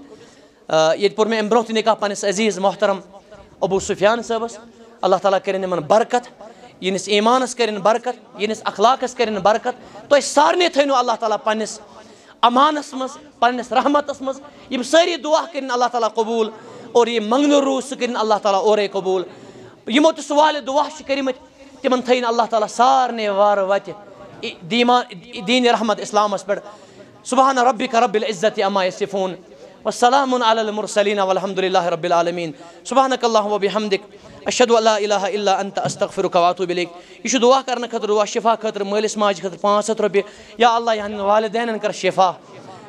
ییٚتہِ پوٚر مےٚ اَمہِ برونٛہہ تہِ نِکاح پنٛنِس عزیٖز محترم ابوٗ سفیان صٲبَس اللہ تعالیٰ کٔرِنۍ یِمن برکت یعنی یِنس ایٖمانس کٔرِنۍ برکت یعنی یِنس اخلاقس کٔرِنۍ برکت۔ تۄہہِ سارنٕے تھٲینو اللہ تعالیٰ پنٛنِس امانس منٛز پنٛنِس رحمتس منٛز یِم سٲری دُعا کٔرِنۍ اللہ تعالیٰ قبوٗل، اور یہِ منٛگنہٕ روٗز سُہ کٔرِنۍ اللہ تعالیٰ اورَے قبوٗل۔ یِمو تہِ سُوالہِ دُعا چھِ کٔرمٕتۍ تِمن تھٲیِن اللہ تعالیٰ سارنٕے وارٕ وتہِ دیٖنِ رحمت اِسلامس پٮ۪ٹھ سُبحانہ ربِک ربِل عزت اما یصفوٗن. وسلام علی المرسلیٖن والحمدُ اللہ رب العالمیٖن. سُبحانک اللہ وبحمدِک اشد اللہ الہ الا انت، استغفرک واتوب الیک. یہ دعا کرنہٕ خٲطرٕ دعا شفا خٲطرٕ مٲلِس ماجہِ خٲطرٕ پانٛژھ ہَتھ رۄپیہِ یا اللہ یعنی یِہنٛدٮ۪ن والدینن کر شفا.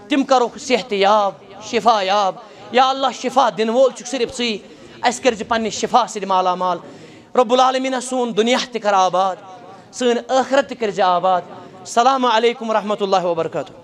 تِم کرُکھ صحتہِ یاب، شفا یاب. یا اللہ، شفا دِنہٕ وول چھُکھ صرف ژٕے اَسہِ کٔرزِ جی پننہِ شفا سۭتۍ مالا مال. رۄب العالمیٖنہ سون دُنیا تہِ کر آباد. سن آخرت تكر آباد سلام علیکم ورحمت الله وبركاته.